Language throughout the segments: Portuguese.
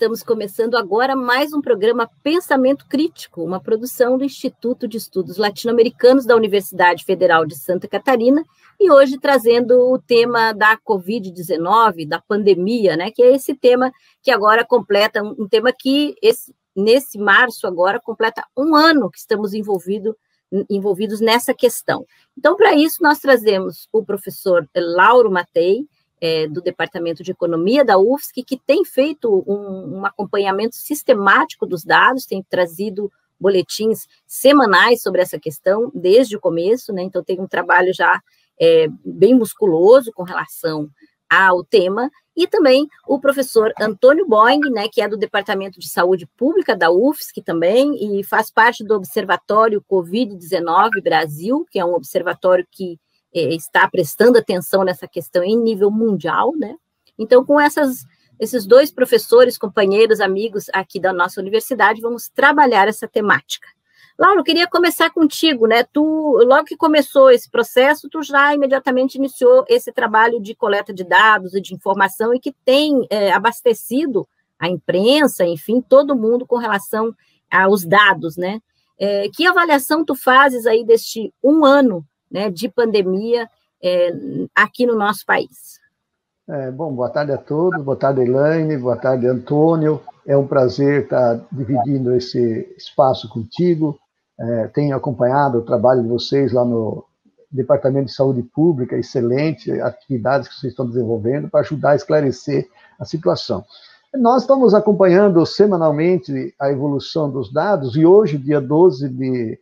Estamos começando agora mais um programa Pensamento Crítico, uma produção do Instituto de Estudos Latino-Americanos da Universidade Federal de Santa Catarina, e hoje trazendo o tema da Covid-19, da pandemia, né? Que é esse tema que agora completa um tema que esse, nesse março agora completa um ano que estamos envolvido, envolvidos nessa questão. Então, para isso, nós trazemos o professor Lauro Matei, é, do Departamento de Economia da UFSC, que tem feito um, um acompanhamento sistemático dos dados, tem trazido boletins semanais sobre essa questão desde o começo, né? Então tem um trabalho já é, bem musculoso com relação ao tema, e também o professor Antônio Boing, né, que é do Departamento de Saúde Pública da UFSC também, e faz parte do Observatório Covid-19 Brasil, que é um observatório que está prestando atenção nessa questão em nível mundial, né? Então, com essas, esses dois professores, companheiros, amigos aqui da nossa universidade, vamos trabalhar essa temática. Laura, eu queria começar contigo, né? Tu, logo que começou esse processo, tu já imediatamente iniciou esse trabalho de coleta de dados e de informação e que tem é, abastecido a imprensa, enfim, todo mundo com relação aos dados, né? É, que avaliação tu fazes aí deste um ano né, de pandemia é, aqui no nosso país. É, bom, boa tarde a todos, boa tarde, Elaine, boa tarde, Antônio. É um prazer estar dividindo esse espaço contigo. É, tenho acompanhado o trabalho de vocês lá no Departamento de Saúde Pública, excelente atividades que vocês estão desenvolvendo para ajudar a esclarecer a situação. Nós estamos acompanhando semanalmente a evolução dos dados e hoje, dia 12 de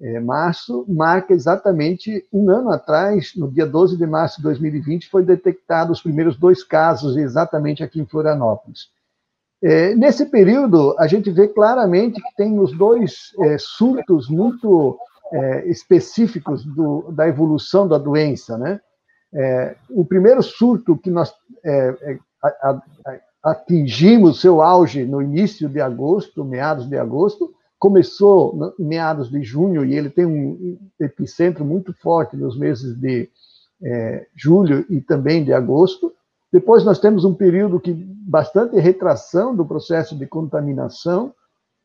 é, março marca exatamente um ano atrás, no dia 12 de março de 2020, foi detectado os primeiros dois casos exatamente aqui em Florianópolis. É, nesse período, a gente vê claramente que tem os dois é, surtos muito é, específicos do, da evolução da doença. Né? É, o primeiro surto que nós é, a, a, atingimos seu auge no início de agosto, meados de agosto, começou em meados de junho e ele tem um epicentro muito forte nos meses de é, julho e também de agosto. Depois nós temos um período que bastante retração do processo de contaminação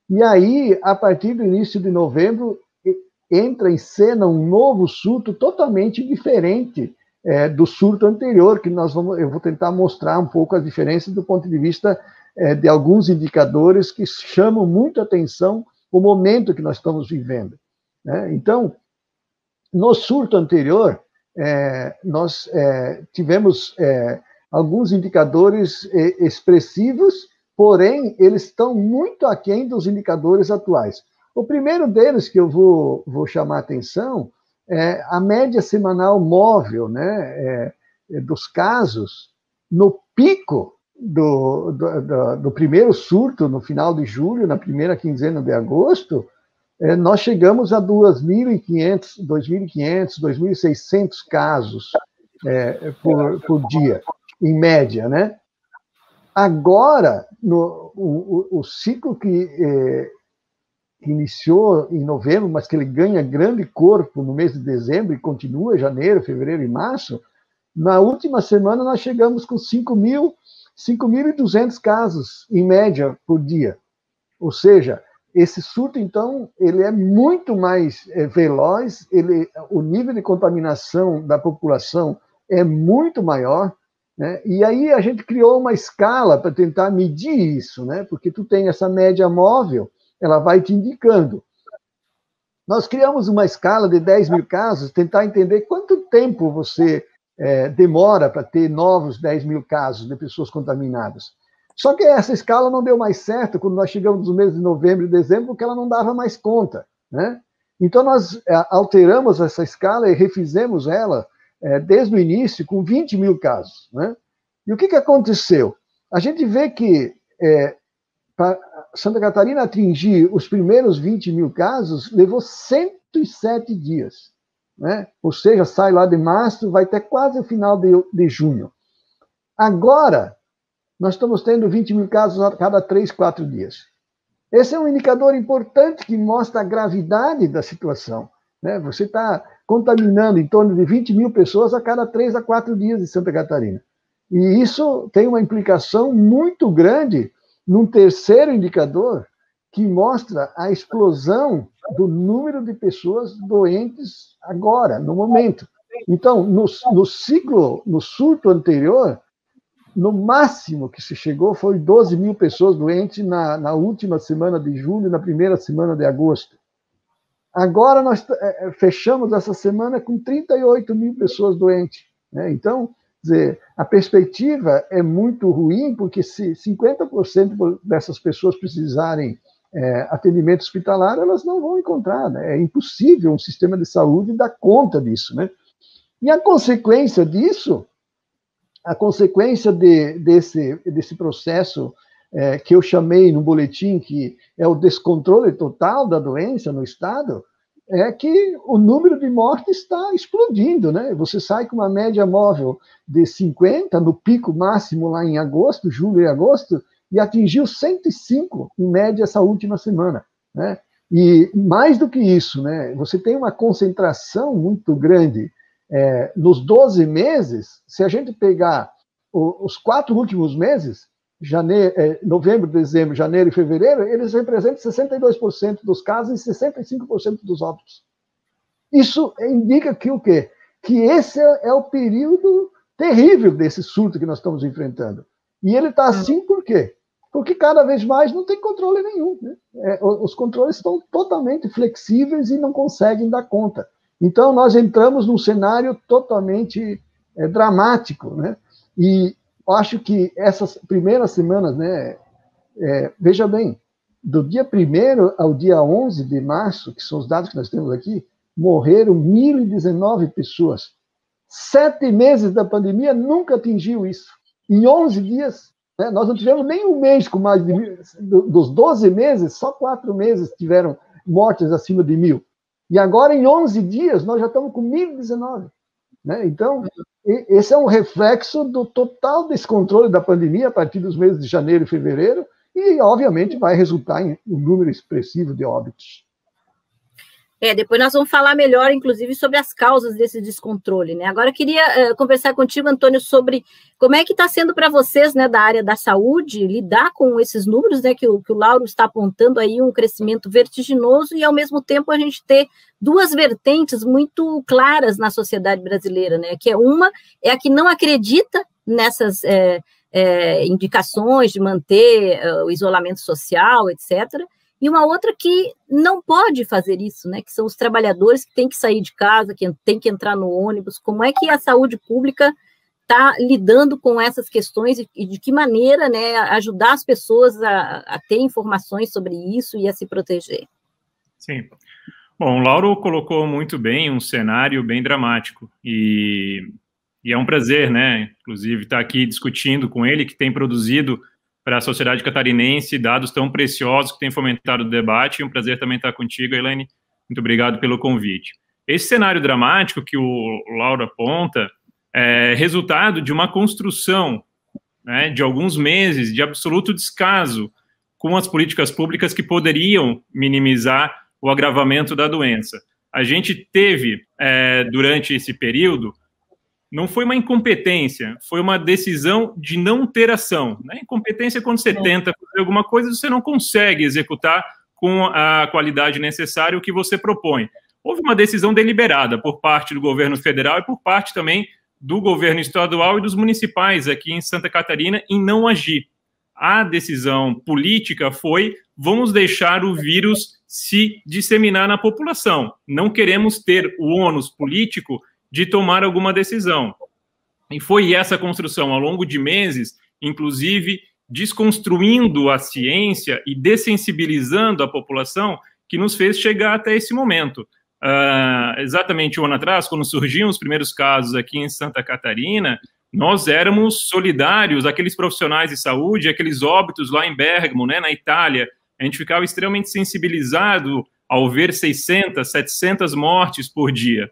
e aí a partir do início de novembro entra em cena um novo surto totalmente diferente é, do surto anterior que nós vamos eu vou tentar mostrar um pouco as diferenças do ponto de vista é, de alguns indicadores que chamam muito atenção o momento que nós estamos vivendo. Né? Então, no surto anterior, é, nós é, tivemos é, alguns indicadores é, expressivos, porém, eles estão muito aquém dos indicadores atuais. O primeiro deles que eu vou, vou chamar a atenção é a média semanal móvel né, é, dos casos no pico do, do, do, do, primeiro surto, no final de julho, na primeira quinzena de agosto, é, nós chegamos a 2.500, 2.500, 2.600 casos é, por, por dia, em média, né? Agora, no, o, o ciclo que, é, que iniciou em novembro, mas que ele ganha grande corpo no mês de dezembro e continua janeiro, fevereiro e março, na última semana nós chegamos com 5 mil 5.200 casos, em média, por dia. Ou seja, esse surto, então, ele é muito mais é, veloz, ele, o nível de contaminação da população é muito maior, né? e aí a gente criou uma escala para tentar medir isso, né? porque tu tem essa média móvel, ela vai te indicando. Nós criamos uma escala de 10 mil casos, tentar entender quanto tempo você é, demora para ter novos 10 mil casos de pessoas contaminadas. Só que essa escala não deu mais certo quando nós chegamos nos meses de novembro e dezembro, porque ela não dava mais conta. Né? Então, nós é, alteramos essa escala e refizemos ela é, desde o início com 20 mil casos. Né? E o que, que aconteceu? A gente vê que é, Santa Catarina atingir os primeiros 20 mil casos, levou 107 dias né? ou seja, sai lá de março, vai até quase o final de, de junho. Agora, nós estamos tendo 20 mil casos a cada 3, 4 dias. Esse é um indicador importante que mostra a gravidade da situação. Né? Você está contaminando em torno de 20 mil pessoas a cada 3 a 4 dias em Santa Catarina. E isso tem uma implicação muito grande num terceiro indicador que mostra a explosão do número de pessoas doentes agora, no momento. Então, no, no ciclo, no surto anterior, no máximo que se chegou foi 12 mil pessoas doentes na, na última semana de julho, na primeira semana de agosto. Agora nós é, fechamos essa semana com 38 mil pessoas doentes. Né? Então, dizer, a perspectiva é muito ruim, porque se 50% dessas pessoas precisarem é, atendimento hospitalar, elas não vão encontrar. Né? É impossível um sistema de saúde dar conta disso. Né? E a consequência disso a consequência de, desse, desse processo é, que eu chamei no boletim, que é o descontrole total da doença no Estado, é que o número de mortes está explodindo, né? Você sai com uma média móvel de 50 no pico máximo lá em agosto, julho e agosto, e atingiu 105 em média essa última semana, né? E mais do que isso, né? Você tem uma concentração muito grande é, nos 12 meses, se a gente pegar o, os quatro últimos meses, janeiro, é, novembro, dezembro, janeiro e fevereiro, eles representam 62% dos casos e 65% dos óbitos. Isso indica que o quê? Que esse é, é o período terrível desse surto que nós estamos enfrentando. E ele está assim por quê? Porque cada vez mais não tem controle nenhum. Né? É, os controles estão totalmente flexíveis e não conseguem dar conta. Então, nós entramos num cenário totalmente é, dramático, né? E acho que essas primeiras semanas, né? É, veja bem, do dia 1 ao dia 11 de março, que são os dados que nós temos aqui, morreram 1.019 pessoas. Sete meses da pandemia nunca atingiu isso. Em 11 dias, né, nós não tivemos nem um mês com mais de mil. Dos 12 meses, só quatro meses tiveram mortes acima de mil. E agora, em 11 dias, nós já estamos com 1.019. Né? Então, esse é um reflexo do total descontrole da pandemia a partir dos meses de janeiro e fevereiro, e, obviamente, vai resultar em um número expressivo de óbitos. É, depois nós vamos falar melhor, inclusive, sobre as causas desse descontrole, né? Agora eu queria uh, conversar contigo, Antônio, sobre como é que está sendo para vocês, né, da área da saúde, lidar com esses números, né, que o, que o Lauro está apontando aí, um crescimento vertiginoso, e ao mesmo tempo a gente ter duas vertentes muito claras na sociedade brasileira, né? Que é uma é a que não acredita nessas é, é, indicações de manter uh, o isolamento social, etc., e uma outra que não pode fazer isso, né? Que são os trabalhadores que têm que sair de casa, que têm que entrar no ônibus. Como é que a saúde pública está lidando com essas questões e de que maneira, né, ajudar as pessoas a, a ter informações sobre isso e a se proteger? Sim. Bom, o Lauro colocou muito bem um cenário bem dramático e, e é um prazer, né, inclusive, estar aqui discutindo com ele, que tem produzido para a sociedade catarinense, dados tão preciosos que têm fomentado o debate. Um prazer também estar contigo, Elaine. Muito obrigado pelo convite. Esse cenário dramático que o Lauro aponta é resultado de uma construção né, de alguns meses de absoluto descaso com as políticas públicas que poderiam minimizar o agravamento da doença. A gente teve, é, durante esse período, não foi uma incompetência, foi uma decisão de não ter ação. Né? Incompetência é quando você tenta fazer alguma coisa e você não consegue executar com a qualidade necessária o que você propõe. Houve uma decisão deliberada por parte do governo federal e por parte também do governo estadual e dos municipais aqui em Santa Catarina em não agir. A decisão política foi: vamos deixar o vírus se disseminar na população. Não queremos ter o ônus político de tomar alguma decisão. E foi essa construção ao longo de meses, inclusive desconstruindo a ciência e dessensibilizando a população, que nos fez chegar até esse momento. Uh, exatamente um ano atrás, quando surgiam os primeiros casos aqui em Santa Catarina, nós éramos solidários, aqueles profissionais de saúde, aqueles óbitos lá em Bergamo, né, na Itália, a gente ficava extremamente sensibilizado ao ver 600, 700 mortes por dia.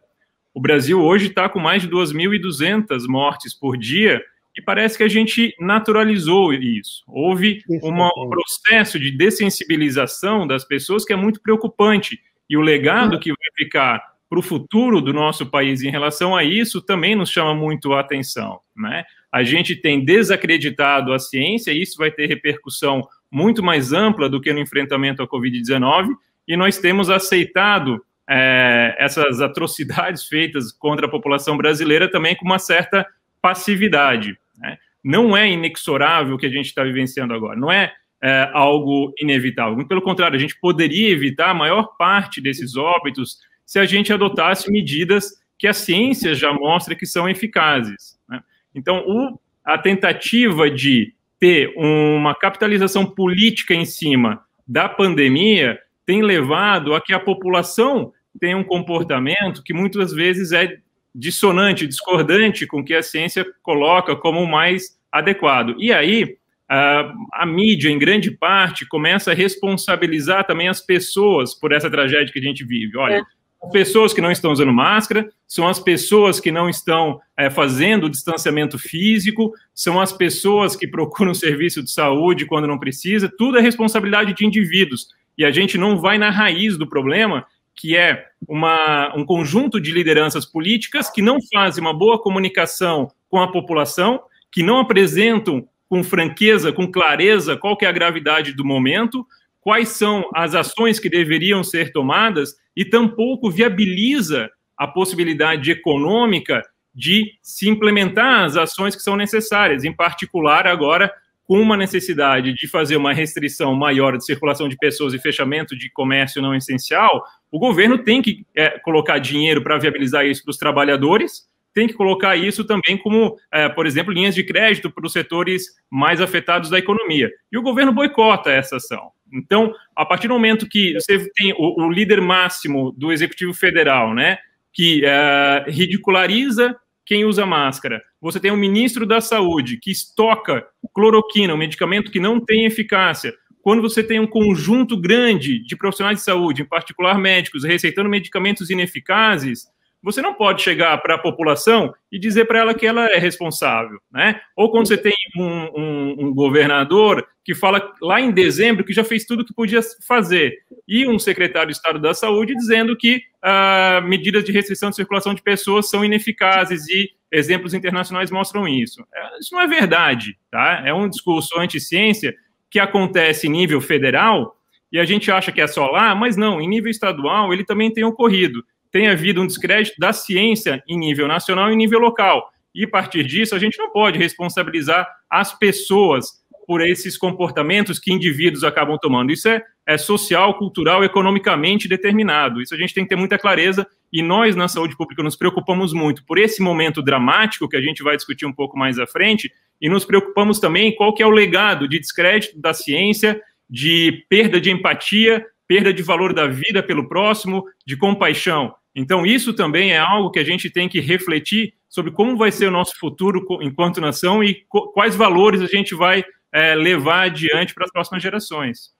O Brasil hoje está com mais de 2.200 mortes por dia e parece que a gente naturalizou isso. Houve um processo de dessensibilização das pessoas que é muito preocupante. E o legado que vai ficar para o futuro do nosso país em relação a isso também nos chama muito a atenção. Né? A gente tem desacreditado a ciência, e isso vai ter repercussão muito mais ampla do que no enfrentamento à Covid-19, e nós temos aceitado é, essas atrocidades feitas contra a população brasileira também com uma certa passividade. Né? Não é inexorável o que a gente está vivenciando agora, não é, é, algo inevitável. Muito pelo contrário, a gente poderia evitar a maior parte desses óbitos se a gente adotasse medidas que a ciência já mostra que são eficazes. Né? Então, o, a tentativa de ter uma capitalização política em cima da pandemia tem levado a que a população tenha um comportamento que muitas vezes é dissonante, discordante com o que a ciência coloca como mais adequado. E aí, a, a, mídia, em grande parte, começa a responsabilizar também as pessoas por essa tragédia que a gente vive. Olha, é pessoas que não estão usando máscara, são as pessoas que não estão é, fazendo o distanciamento físico, são as pessoas que procuram serviço de saúde quando não precisa, tudo é responsabilidade de indivíduos. E a gente não vai na raiz do problema, que é uma, um conjunto de lideranças políticas que não fazem uma boa comunicação com a população, que não apresentam com franqueza, com clareza, qual é a gravidade do momento, quais são as ações que deveriam ser tomadas e tampouco viabiliza a possibilidade econômica de se implementar as ações que são necessárias, em particular agora com uma necessidade de fazer uma restrição maior de circulação de pessoas e fechamento de comércio não essencial, o governo tem que é, colocar dinheiro para viabilizar isso para os trabalhadores, tem que colocar isso também como, é, por exemplo, linhas de crédito para os setores mais afetados da economia. E o governo boicota essa ação. Então, a partir do momento que você tem o, o líder máximo do Executivo Federal, né, que é, ridiculariza quem usa máscara, você tem o ministro da Saúde que estoca cloroquina, um medicamento que não tem eficácia, quando você tem um conjunto grande de profissionais de saúde, em particular médicos, receitando medicamentos ineficazes, você não pode chegar para a população e dizer para ela que ela é responsável, né? Ou quando você tem um, um, um, governador que fala lá em dezembro que já fez tudo que podia fazer, e um secretário de Estado da Saúde dizendo que ah, medidas de restrição de circulação de pessoas são ineficazes e exemplos internacionais mostram isso. É, isso não é verdade, tá? É um discurso anti-ciência que acontece em nível federal e a gente acha que é só lá, mas não, em nível estadual ele também tem ocorrido tem havido um descrédito da ciência em nível nacional e em nível local. E a partir disso, a gente não pode responsabilizar as pessoas por esses comportamentos que indivíduos acabam tomando. Isso é, é social, cultural, economicamente determinado. Isso a gente tem que ter muita clareza e nós, na saúde pública, nos preocupamos muito por esse momento dramático que a gente vai discutir um pouco mais à frente e nos preocupamos também qual que é o legado de descrédito da ciência, de perda de empatia, perda de valor da vida pelo próximo, de compaixão. Então, isso também é algo que a gente tem que refletir sobre como vai ser o nosso futuro enquanto nação e quais valores a gente vai é, levar adiante para as próximas gerações.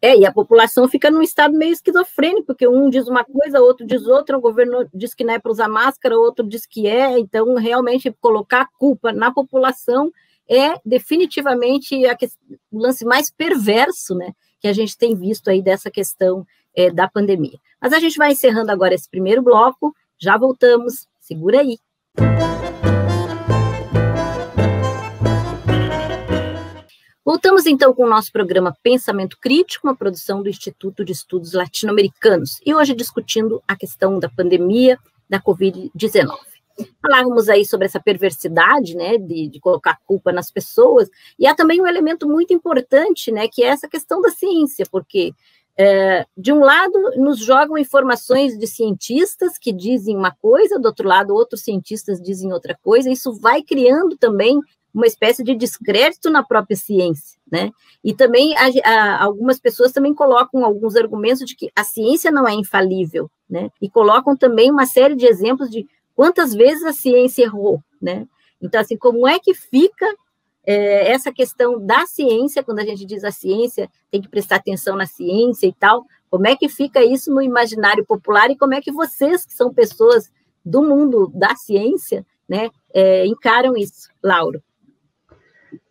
É, e a população fica num estado meio esquizofrênico, porque um diz uma coisa, outro diz outra, o governo diz que não é para usar máscara, outro diz que é, então realmente colocar a culpa na população é definitivamente a que, o lance mais perverso, né, que a gente tem visto aí dessa questão é, da pandemia. Mas a gente vai encerrando agora esse primeiro bloco, já voltamos, segura aí. Voltamos então com o nosso programa Pensamento Crítico, uma produção do Instituto de Estudos Latino-Americanos, e hoje discutindo a questão da pandemia da Covid-19. Falávamos aí sobre essa perversidade, né, de, de, colocar culpa nas pessoas, e há também um elemento muito importante, né, que é essa questão da ciência, porque é, de um lado, nos jogam informações de cientistas que dizem uma coisa, do outro lado, outros cientistas dizem outra coisa, isso vai criando também uma espécie de descrédito na própria ciência, né? E também a, a, algumas pessoas também colocam alguns argumentos de que a ciência não é infalível, né? E colocam também uma série de exemplos de quantas vezes a ciência errou, né? Então, assim, como é que fica é, essa questão da ciência, quando a gente diz a ciência, tem que prestar atenção na ciência e tal, como é que fica isso no imaginário popular e como é que vocês, que são pessoas do mundo da ciência, né, é, encaram isso, Lauro?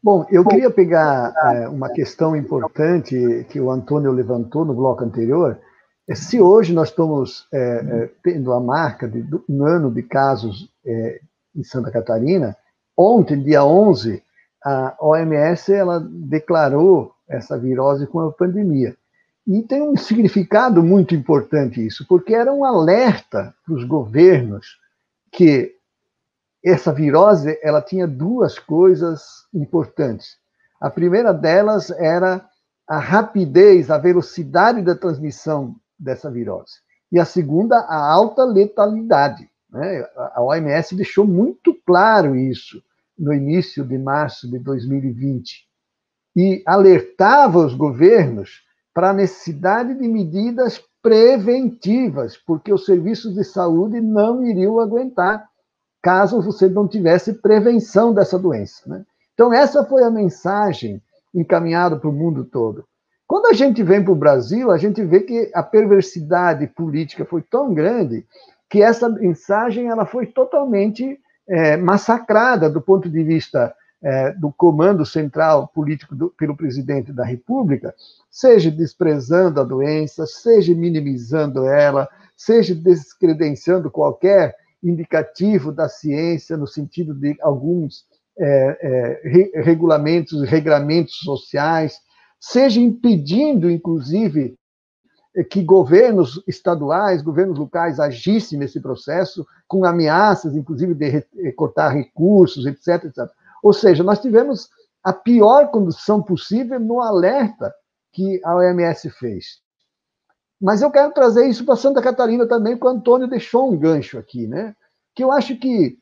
Bom, eu queria pegar é, uma questão importante que o Antônio levantou no bloco anterior. É, se hoje nós estamos é, é, tendo a marca de um ano de casos é, em Santa Catarina, ontem, dia 11, a OMS ela declarou essa virose como pandemia. E tem um significado muito importante isso, porque era um alerta para os governos que essa virose ela tinha duas coisas importantes. A primeira delas era a rapidez, a velocidade da transmissão dessa virose. E a segunda, a alta letalidade. Né? A OMS deixou muito claro isso no início de março de 2020 e alertava os governos para a necessidade de medidas preventivas, porque os serviços de saúde não iriam aguentar caso você não tivesse prevenção dessa doença. Né? Então, essa foi a mensagem encaminhada para o mundo todo. Quando a gente vem para o Brasil, a gente vê que a perversidade política foi tão grande que essa mensagem ela foi totalmente é, massacrada do ponto de vista é, do comando central político do, pelo presidente da República, seja desprezando a doença, seja minimizando ela, seja descredenciando qualquer indicativo da ciência no sentido de alguns é, é, re, regulamentos, regramentos sociais, seja impedindo, inclusive, que governos estaduais, governos locais agissem nesse processo, com ameaças, inclusive, de cortar recursos, etc, etc. Ou seja, nós tivemos a pior condição possível no alerta que a OMS fez. Mas eu quero trazer isso para Santa Catarina também, porque o Antônio deixou um gancho aqui, né? Que eu acho que,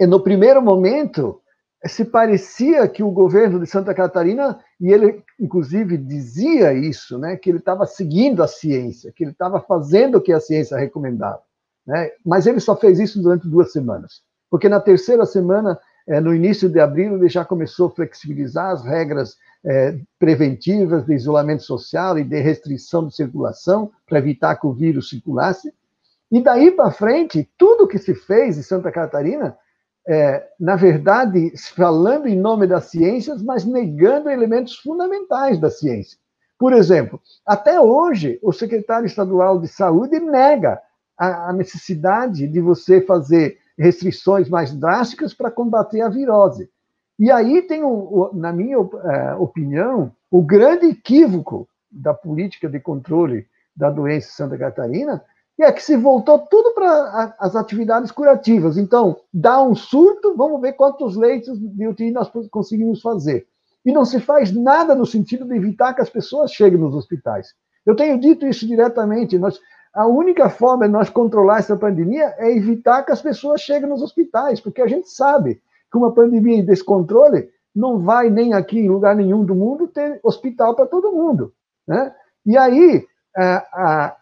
no primeiro momento, se parecia que o governo de Santa Catarina, e ele inclusive dizia isso, né, que ele estava seguindo a ciência, que ele estava fazendo o que a ciência recomendava. Né? Mas ele só fez isso durante duas semanas, porque na terceira semana, é, no início de abril, ele já começou a flexibilizar as regras é, preventivas de isolamento social e de restrição de circulação para evitar que o vírus circulasse. E daí para frente, tudo que se fez em Santa Catarina é, na verdade, falando em nome das ciências, mas negando elementos fundamentais da ciência. Por exemplo, até hoje, o secretário estadual de saúde nega a, a necessidade de você fazer restrições mais drásticas para combater a virose. E aí tem, o, na minha é, opinião, o grande equívoco da política de controle da doença em Santa Catarina, e é que se voltou tudo para as atividades curativas. Então, dá um surto, vamos ver quantos leitos de UTI nós conseguimos fazer. E não se faz nada no sentido de evitar que as pessoas cheguem nos hospitais. Eu tenho dito isso diretamente. Nós, a única forma de nós controlar essa pandemia é evitar que as pessoas cheguem nos hospitais, porque a gente sabe que uma pandemia em descontrole não vai nem aqui em lugar nenhum do mundo ter hospital para todo mundo. Né? E aí, a, a,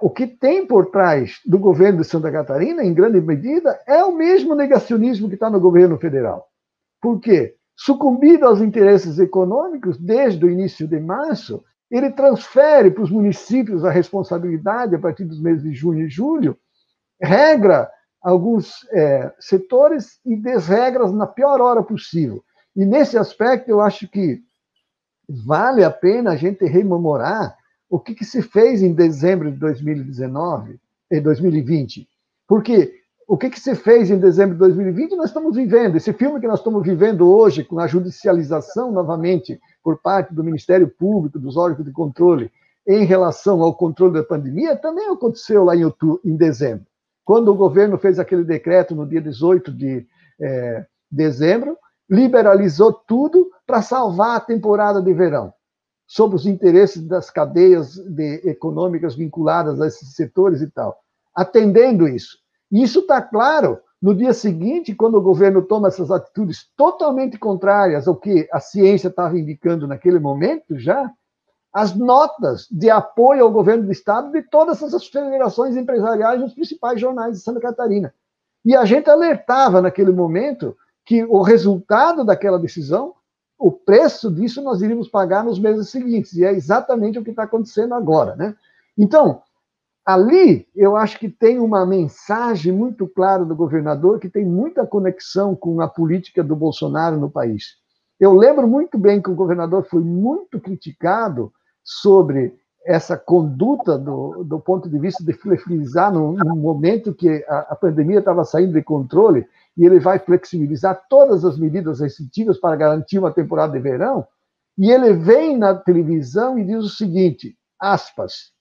o que tem por trás do governo de Santa Catarina, em grande medida, é o mesmo negacionismo que está no governo federal. Por quê? Sucumbido aos interesses econômicos, desde o início de março, ele transfere para os municípios a responsabilidade, a partir dos meses de junho e julho, regra alguns é, setores e desregras na pior hora possível. E nesse aspecto, eu acho que vale a pena a gente rememorar o que, que se fez em dezembro de 2019, em 2020. Porque o que, que se fez em dezembro de 2020 nós estamos vivendo. Esse filme que nós estamos vivendo hoje, com a judicialização novamente por parte do Ministério Público, dos órgãos de controle, em relação ao controle da pandemia, também aconteceu lá em, outubro, em dezembro. Quando o governo fez aquele decreto no dia 18 de é, dezembro, liberalizou tudo para salvar a temporada de verão sobre os interesses das cadeias de, econômicas vinculadas a esses setores e tal, atendendo isso. E isso está claro no dia seguinte, quando o governo toma essas atitudes totalmente contrárias ao que a ciência estava indicando naquele momento já, as notas de apoio ao governo do Estado de todas essas federações empresariais nos principais jornais de Santa Catarina. E a gente alertava naquele momento que o resultado daquela decisão o preço disso nós iríamos pagar nos meses seguintes, e é exatamente o que está acontecendo agora. Né? Então, ali eu acho que tem uma mensagem muito clara do governador que tem muita conexão com a política do Bolsonaro no país. Eu lembro muito bem que o governador foi muito criticado sobre essa conduta do, do ponto de vista de flexibilizar no momento que a, a pandemia estava saindo de controle e ele vai flexibilizar todas as medidas restritivas para garantir uma temporada de verão, e ele vem na televisão e diz o seguinte, aspas,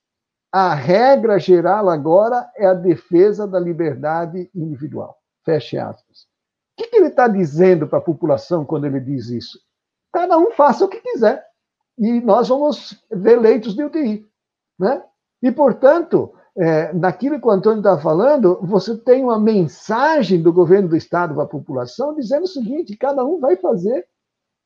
a regra geral agora é a defesa da liberdade individual. Feche aspas. O que, que ele está dizendo para a população quando ele diz isso? Cada um faça o que quiser. E nós vamos ver leitos de UTI. Né? E, portanto, é, naquilo que o Antônio está falando, você tem uma mensagem do governo do Estado para a população dizendo o seguinte: cada um vai fazer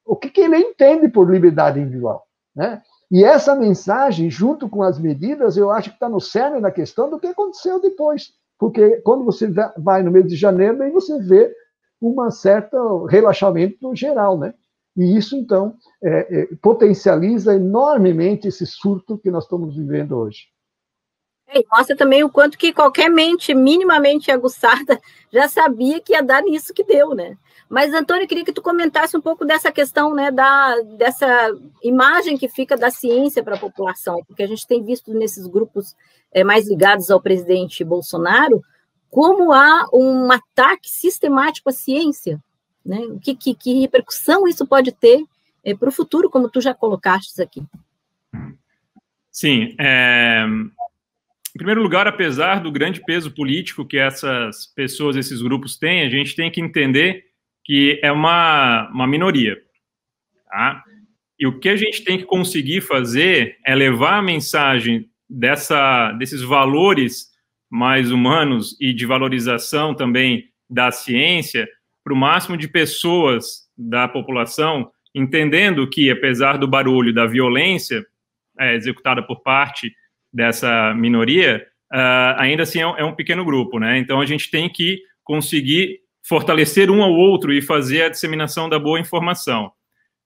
o que, que ele entende por liberdade individual. Né? E essa mensagem, junto com as medidas, eu acho que está no cerne da questão do que aconteceu depois. Porque quando você vai no mês de janeiro, aí você vê um certo relaxamento geral, né? E isso, então, é, é, potencializa enormemente esse surto que nós estamos vivendo hoje. E mostra também o quanto que qualquer mente minimamente aguçada já sabia que ia dar nisso que deu, né? Mas, Antônio, queria que tu comentasse um pouco dessa questão, né, da, dessa imagem que fica da ciência para a população, porque a gente tem visto nesses grupos é, mais ligados ao presidente Bolsonaro como há um ataque sistemático à ciência, né? O que, que, que repercussão isso pode ter é, para o futuro, como tu já colocaste aqui? Sim, é, em primeiro lugar, apesar do grande peso político que essas pessoas, esses grupos têm, a gente tem que entender que é uma, uma minoria. Tá? E o que a gente tem que conseguir fazer é levar a mensagem dessa, desses valores mais humanos e de valorização também da ciência para o máximo de pessoas da população, entendendo que, apesar do barulho, da violência é, executada por parte dessa minoria, uh, ainda assim é um, é um, pequeno grupo, né? Então a gente tem que conseguir fortalecer um ao outro e fazer a disseminação da boa informação.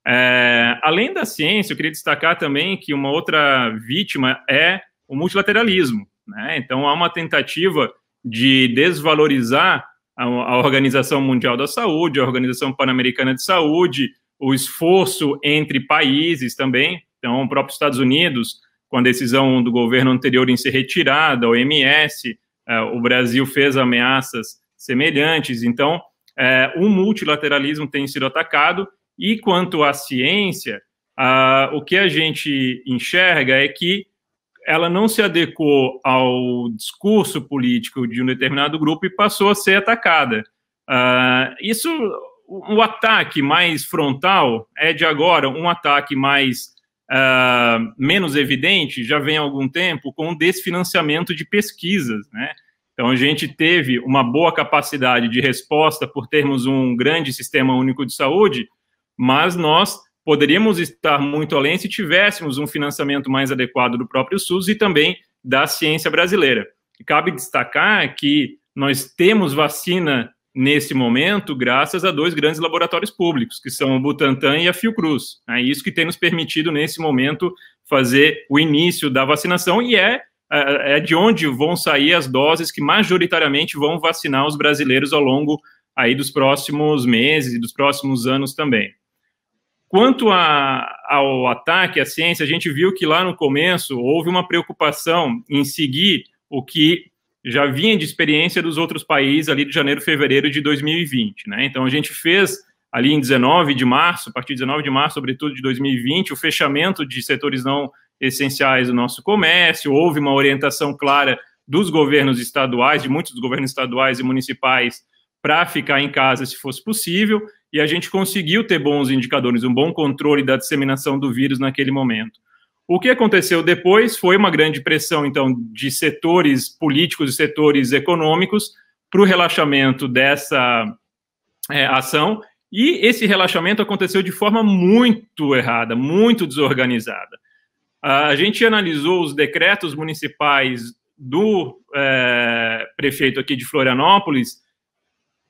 É, além da ciência, eu queria destacar também que uma outra vítima é o multilateralismo. Né? Então há uma tentativa de desvalorizar a, a Organização Mundial da Saúde, a Organização Pan-Americana de Saúde, o esforço entre países também. Então, o próprio Estados Unidos com a decisão do governo anterior em se retirar da OMS, é, o Brasil fez ameaças semelhantes. Então, é, o multilateralismo tem sido atacado. E quanto à ciência, o que a gente enxerga é que ela não se adequou ao discurso político de um determinado grupo e passou a ser atacada. Uh, isso, o ataque mais frontal é de agora, um ataque mais uh, menos evidente já vem há algum tempo com o desfinanciamento de pesquisas, né? Então, a gente teve uma boa capacidade de resposta por termos um grande sistema único de saúde, mas nós poderíamos estar muito além se tivéssemos um financiamento mais adequado do próprio SUS e também da ciência brasileira. E cabe destacar que nós temos vacina nesse momento, graças a dois grandes laboratórios públicos, que são o Butantan e a Fiocruz. É isso que tem nos permitido, nesse momento, fazer o início da vacinação e é, é, é de onde vão sair as doses que majoritariamente vão vacinar os brasileiros ao longo aí dos próximos meses e dos próximos anos também. Quanto a, ao ataque à ciência, a gente viu que lá no começo houve uma preocupação em seguir o que já vinha de experiência dos outros países ali de janeiro, fevereiro de 2020, né? Então a gente fez ali em 19 de março, a partir de 19 de março, sobretudo de 2020, o fechamento de setores não essenciais do nosso comércio, houve uma orientação clara dos governos estaduais, de muitos governos estaduais e municipais, para ficar em casa se fosse possível, e a gente conseguiu ter bons indicadores, um bom controle da disseminação do vírus naquele momento. O que aconteceu depois foi uma grande pressão, então, de setores políticos e setores econômicos para o relaxamento dessa é, ação, e esse relaxamento aconteceu de forma muito errada, muito desorganizada. A gente analisou os decretos municipais do é, prefeito aqui de Florianópolis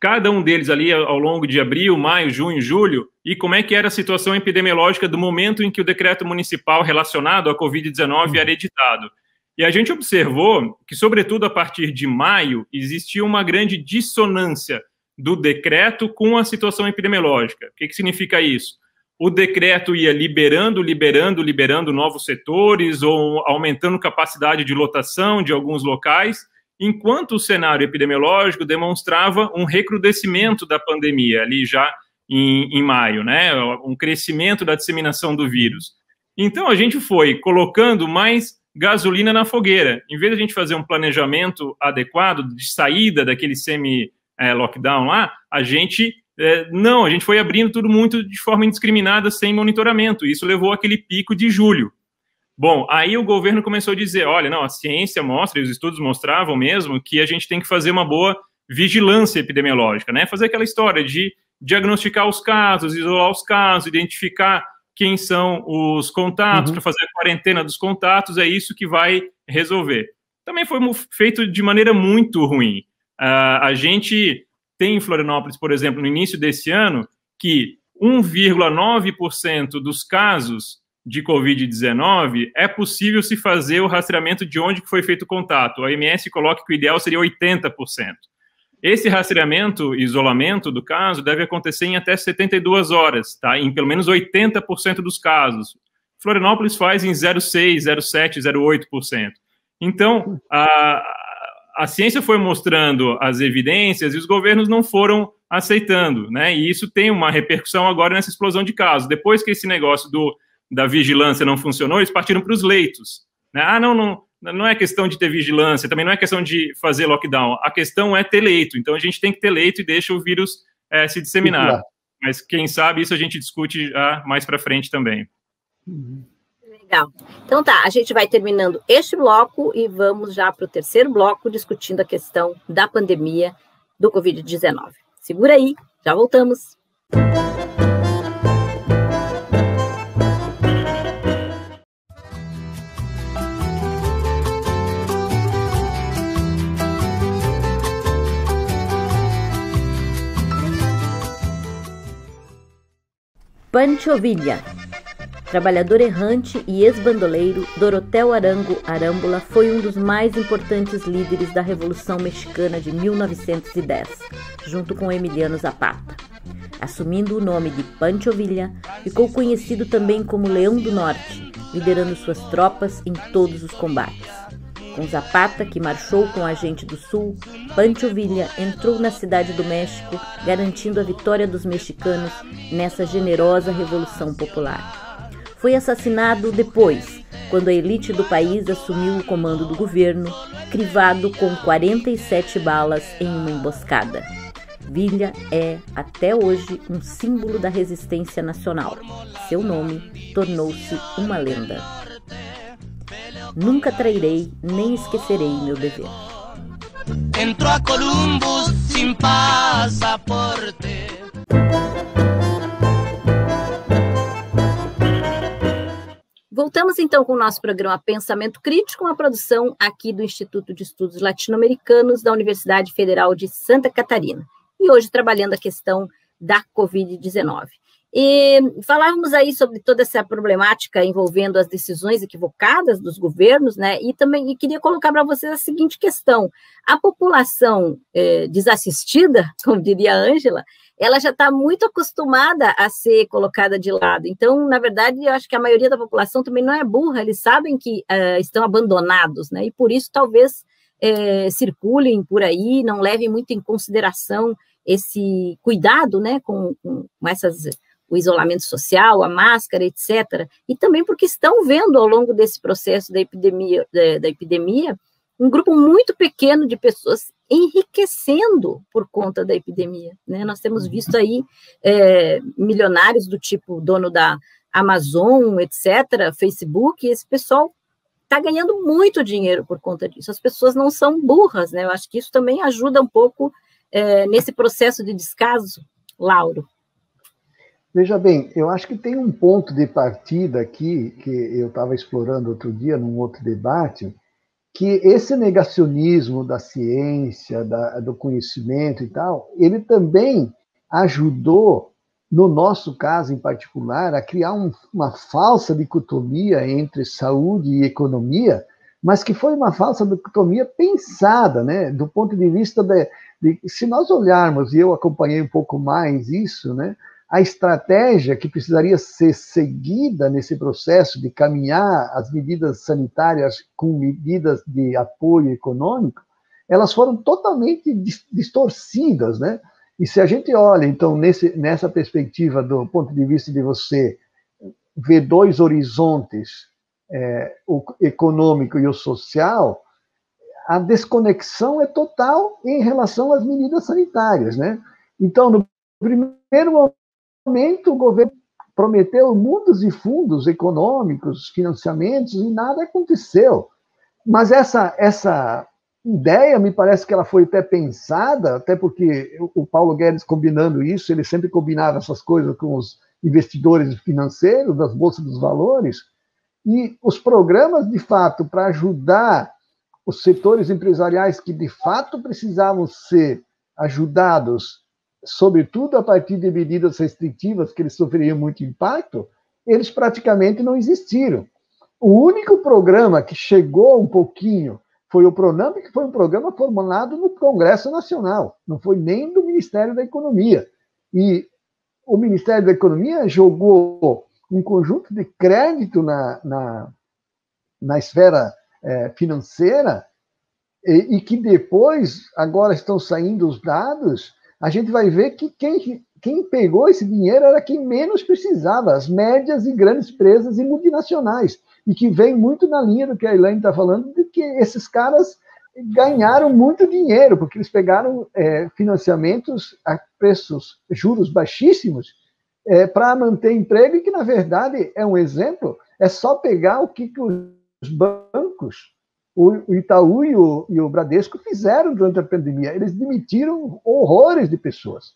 cada um deles ali ao longo de abril, maio, junho, julho, e como é que era a situação epidemiológica do momento em que o decreto municipal relacionado à Covid-19 era editado. E a gente observou que, sobretudo a partir de maio, existia uma grande dissonância do decreto com a situação epidemiológica. O que, que significa isso? O decreto ia liberando, liberando, liberando novos setores ou aumentando capacidade de lotação de alguns locais, enquanto o cenário epidemiológico demonstrava um recrudescimento da pandemia ali já em, em maio, né? Um crescimento da disseminação do vírus. Então a gente foi colocando mais gasolina na fogueira. Em vez de a gente fazer um planejamento adequado de saída daquele semi-lockdown lá, a gente é, não, a gente foi abrindo tudo muito de forma indiscriminada, sem monitoramento. Isso levou aquele pico de julho. Bom, aí o governo começou a dizer: olha, não, a ciência mostra, e os estudos mostravam mesmo, que a gente tem que fazer uma boa vigilância epidemiológica, né? Fazer aquela história de diagnosticar os casos, isolar os casos, identificar quem são os contatos, uhum. para fazer a quarentena dos contatos, é isso que vai resolver. Também foi feito de maneira muito ruim. Uh, a gente tem em Florianópolis, por exemplo, no início desse ano, que 1,9% dos casos de Covid-19 é possível se fazer o rastreamento de onde foi feito o contato. A OMS coloca que o ideal seria 80%. Esse rastreamento isolamento do caso deve acontecer em até 72 horas, tá? em pelo menos 80% dos casos. Florianópolis faz em 0,6%, 0,7%, 0,8%. Então, a, a ciência foi mostrando as evidências e os governos não foram aceitando, né? E isso tem uma repercussão agora nessa explosão de casos. Depois que esse negócio do, da vigilância não funcionou, eles partiram para os leitos. Né? Ah, não, não, não é questão de ter vigilância, também não é questão de fazer lockdown, a questão é ter leito. Então a gente tem que ter leito e deixa o vírus é, se disseminar. Mas quem sabe isso a gente discute já mais para frente também. Legal. Então tá, a gente vai terminando este bloco e vamos já para o terceiro bloco discutindo a questão da pandemia do Covid-19. Segura aí, já voltamos. Pancho Villa. Trabalhador errante e ex-bandoleiro, Dorotel Arango Arambula foi um dos mais importantes líderes da Revolução Mexicana de 1910, junto com Emiliano Zapata. Assumindo o nome de Pancho Villa, ficou conhecido também como Leão do Norte, liderando suas tropas em todos os combates. Com Zapata, que marchou com a gente do Sul, Pancho Villa entrou na cidade do México, garantindo a vitória dos mexicanos nessa generosa revolução popular. Foi assassinado depois, quando a elite do país assumiu o comando do governo, crivado com 47 balas em uma emboscada. Villa é, até hoje, um símbolo da resistência nacional. Seu nome tornou-se uma lenda. Nunca trairei nem esquecerei meu dever. Entrou a Columbus sem passaporte. Voltamos então com o nosso programa Pensamento Crítico, uma produção aqui do Instituto de Estudos Latino-Americanos da Universidade Federal de Santa Catarina. E hoje trabalhando a questão da Covid-19. E falávamos aí sobre toda essa problemática envolvendo as decisões equivocadas dos governos, né? E também e queria colocar para vocês a seguinte questão: a população eh, desassistida, como diria a Ângela, ela já está muito acostumada a ser colocada de lado. Então, na verdade, eu acho que a maioria da população também não é burra, eles sabem que uh, estão abandonados, né? E por isso talvez eh, circulem por aí, não levem muito em consideração esse cuidado, né, com, com essas o isolamento social, a máscara, etc. E também porque estão vendo ao longo desse processo da epidemia, da, da epidemia um grupo muito pequeno de pessoas enriquecendo por conta da epidemia. Né? Nós temos visto aí é, milionários do tipo dono da Amazon, etc., Facebook, e esse pessoal está ganhando muito dinheiro por conta disso. As pessoas não são burras, né? Eu acho que isso também ajuda um pouco é, nesse processo de descaso, Lauro. Veja bem, eu acho que tem um ponto de partida aqui, que eu estava explorando outro dia num outro debate, que esse negacionismo da ciência, da, do conhecimento e tal, ele também ajudou, no nosso caso em particular, a criar um, uma falsa dicotomia entre saúde e economia, mas que foi uma falsa dicotomia pensada, né, do ponto de vista de, de se nós olharmos, e eu acompanhei um pouco mais isso, né, a estratégia que precisaria ser seguida nesse processo de caminhar as medidas sanitárias com medidas de apoio econômico elas foram totalmente distorcidas, né? E se a gente olha, então, nesse, nessa perspectiva do ponto de vista de você ver dois horizontes, é, o econômico e o social, a desconexão é total em relação às medidas sanitárias, né? Então, no primeiro momento, o governo prometeu mundos e fundos econômicos, financiamentos, e nada aconteceu. Mas essa, essa ideia, me parece que ela foi até pensada, até porque o Paulo Guedes combinando isso, ele sempre combinava essas coisas com os investidores financeiros das bolsas dos valores, e os programas, de fato, para ajudar os setores empresariais que, de fato, precisavam ser ajudados, sobretudo a partir de medidas restritivas que eles sofreriam muito impacto, eles praticamente não existiram. O único programa que chegou um pouquinho foi o Pronamp, que foi um programa formulado no Congresso Nacional, não foi nem do Ministério da Economia. E o Ministério da Economia jogou um conjunto de crédito na, na, na esfera é, financeira e, e, que depois, agora estão saindo os dados, a gente vai ver que quem, quem pegou esse dinheiro era quem menos precisava, as médias e grandes empresas e multinacionais, e que vem muito na linha do que a Elaine está falando, de que esses caras ganharam muito dinheiro, porque eles pegaram é, financiamentos a preços, juros baixíssimos, é, para manter emprego, e que, na verdade, é um exemplo, é só pegar o que, que os bancos, o Itaú e o, e o Bradesco fizeram durante a pandemia. Eles demitiram horrores de pessoas.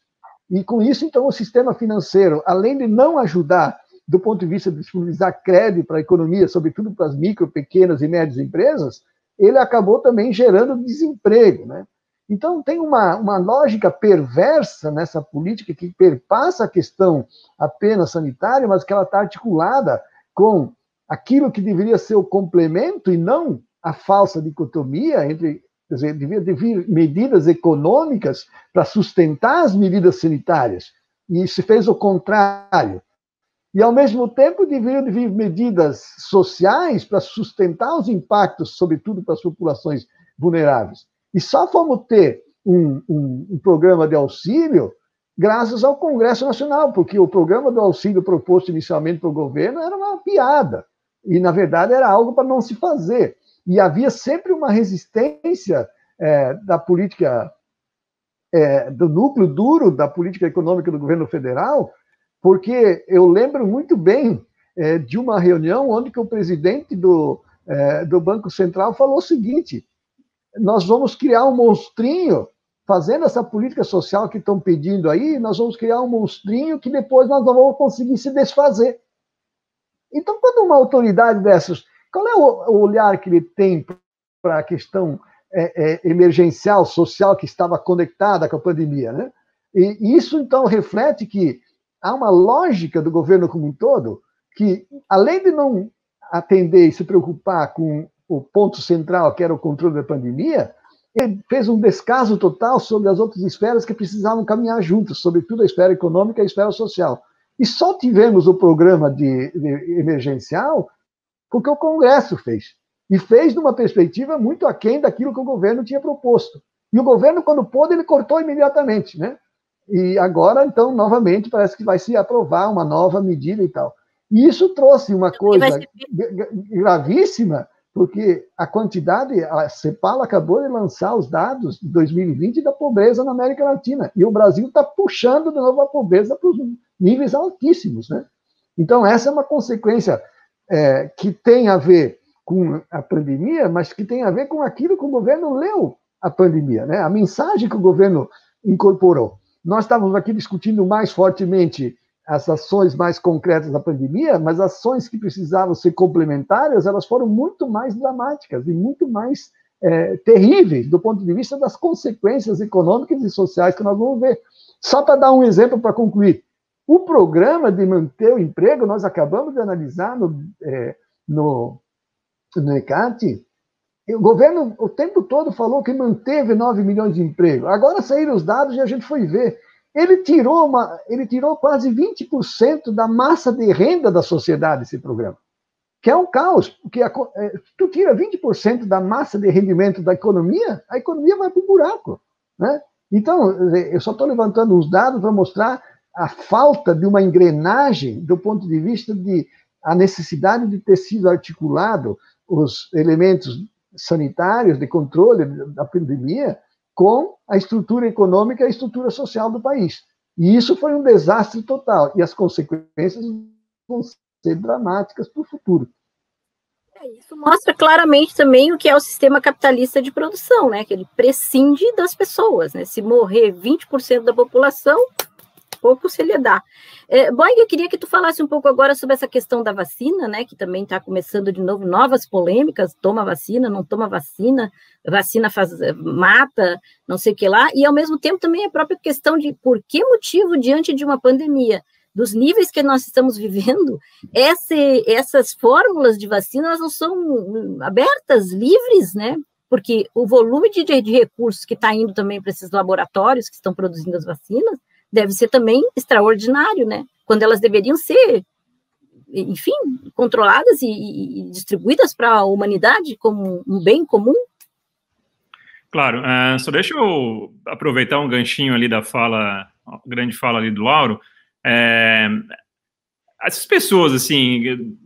E com isso, então, o sistema financeiro, além de não ajudar do ponto de vista de disponibilizar crédito para a economia, sobretudo para as micro, pequenas e médias empresas, ele acabou também gerando desemprego. Né? Então, tem uma, uma lógica perversa nessa política que perpassa a questão apenas sanitária, mas que ela está articulada com aquilo que deveria ser o complemento e não a falsa dicotomia entre. Quer dizer, devia vir medidas econômicas para sustentar as medidas sanitárias. E se fez o contrário. E, ao mesmo tempo, deveriam vir medidas sociais para sustentar os impactos, sobretudo para as populações vulneráveis. E só fomos ter um, um, um programa de auxílio graças ao Congresso Nacional, porque o programa do auxílio proposto inicialmente pelo governo era uma piada. E, na verdade, era algo para não se fazer. E havia sempre uma resistência é, da política, é, do núcleo duro da política econômica do governo federal, porque eu lembro muito bem é, de uma reunião onde que o presidente do, é, do Banco Central falou o seguinte: nós vamos criar um monstrinho, fazendo essa política social que estão pedindo aí, nós vamos criar um monstrinho que depois nós não vamos conseguir se desfazer. Então, quando uma autoridade dessas, qual é o olhar que ele tem para a questão é, é, emergencial, social, que estava conectada com a pandemia? Né? E isso, então, reflete que há uma lógica do governo como um todo que, além de não atender e se preocupar com o ponto central, que era o controle da pandemia, ele fez um descaso total sobre as outras esferas que precisavam caminhar juntas, sobretudo a esfera econômica e a esfera social. E só tivemos o programa de, de emergencial porque o Congresso fez. E fez numa perspectiva muito aquém daquilo que o governo tinha proposto. E o governo, quando pôde, ele cortou imediatamente, né? E agora, então, novamente, parece que vai se aprovar uma nova medida e tal. E isso trouxe uma coisa gravíssima, porque a quantidade, a CEPAL acabou de lançar os dados de 2020 da pobreza na América Latina, e o Brasil está puxando de novo a pobreza para os níveis altíssimos. Né? Então, essa é uma consequência é, que tem a ver com a pandemia, mas que tem a ver com aquilo que o governo leu a pandemia, né? a mensagem que o governo incorporou. Nós estávamos aqui discutindo mais fortemente as ações mais concretas da pandemia, mas ações que precisavam ser complementares, elas foram muito mais dramáticas e muito mais é, terríveis do ponto de vista das consequências econômicas e sociais que nós vamos ver. Só para dar um exemplo para concluir, o programa de manter o emprego, nós acabamos de analisar no, é, no, no ECAT, o governo o tempo todo falou que manteve 9 milhões de empregos. Agora saíram os dados e a gente foi ver. Ele tirou, uma, ele tirou quase 20% da massa de renda da sociedade, esse programa. que é um caos, porque a, é, tu tira 20% da massa de rendimento da economia, a economia vai para o buraco. Né? Então, eu só estou levantando os dados para mostrar a falta de uma engrenagem do ponto de vista de a necessidade de ter sido articulado os elementos sanitários de controle da pandemia com a estrutura econômica e a estrutura social do país. E isso foi um desastre total, e as consequências vão ser dramáticas para o futuro. É, isso mostra claramente também o que é o sistema capitalista de produção, né? Que ele prescinde das pessoas, né? Se morrer 20% da população, pouco se lhe dá. É, Boing, eu queria que tu falasse um pouco agora sobre essa questão da vacina, né? Que também está começando de novo novas polêmicas, toma vacina, não toma vacina, vacina faz, mata, não sei o que lá, e ao mesmo tempo também a própria questão de por que motivo, diante de uma pandemia, dos níveis que nós estamos vivendo, esse, essas fórmulas de vacina elas não são abertas, livres, né? Porque o volume de, de recursos que está indo também para esses laboratórios que estão produzindo as vacinas deve ser também extraordinário, né? Quando elas deveriam ser, enfim, controladas e, e distribuídas para a humanidade como um bem comum. Claro, uh, só deixa eu aproveitar um ganchinho ali da fala, grande fala ali do Lauro, é, essas pessoas, assim,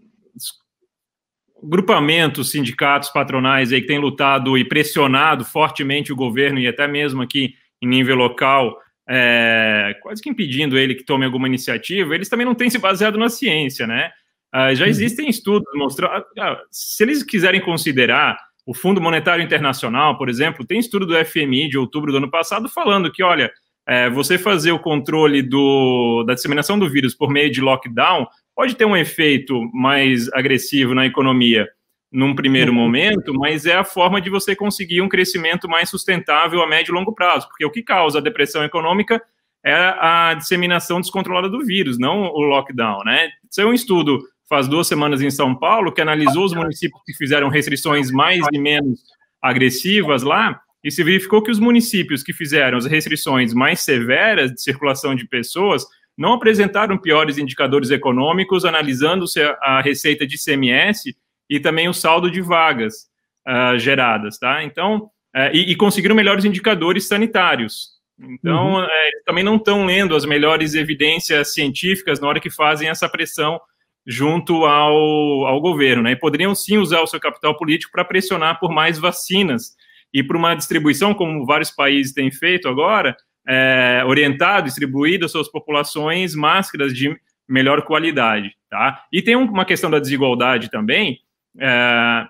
grupamentos, sindicatos, patronais aí que têm lutado e pressionado fortemente o governo e até mesmo aqui em nível local, é, quase que impedindo ele que tome alguma iniciativa, eles também não têm se baseado na ciência, né? Ah, já uhum. existem estudos mostrando. Ah, se eles quiserem considerar o Fundo Monetário Internacional, por exemplo, tem estudo do FMI de outubro do ano passado falando que, olha, é, você fazer o controle do, da disseminação do vírus por meio de lockdown pode ter um efeito mais agressivo na economia num primeiro uhum. momento, mas é a forma de você conseguir um crescimento mais sustentável a médio e longo prazo, porque o que causa a depressão econômica é a disseminação descontrolada do vírus, não o lockdown, né? Isso é um estudo faz duas semanas em São Paulo que analisou os municípios que fizeram restrições mais e menos agressivas lá e se verificou que os municípios que fizeram as restrições mais severas de circulação de pessoas não apresentaram piores indicadores econômicos, analisando-se a receita de ICMS e também o saldo de vagas uh, geradas, tá? Então, uh, e, e, conseguiram melhores indicadores sanitários. Então, uhum. uh, também não estão lendo as melhores evidências científicas na hora que fazem essa pressão junto ao, ao governo, né? E poderiam sim usar o seu capital político para pressionar por mais vacinas e para uma distribuição, como vários países têm feito agora, é, orientado, distribuído às suas populações máscaras de melhor qualidade. Tá? E tem uma questão da desigualdade também. É,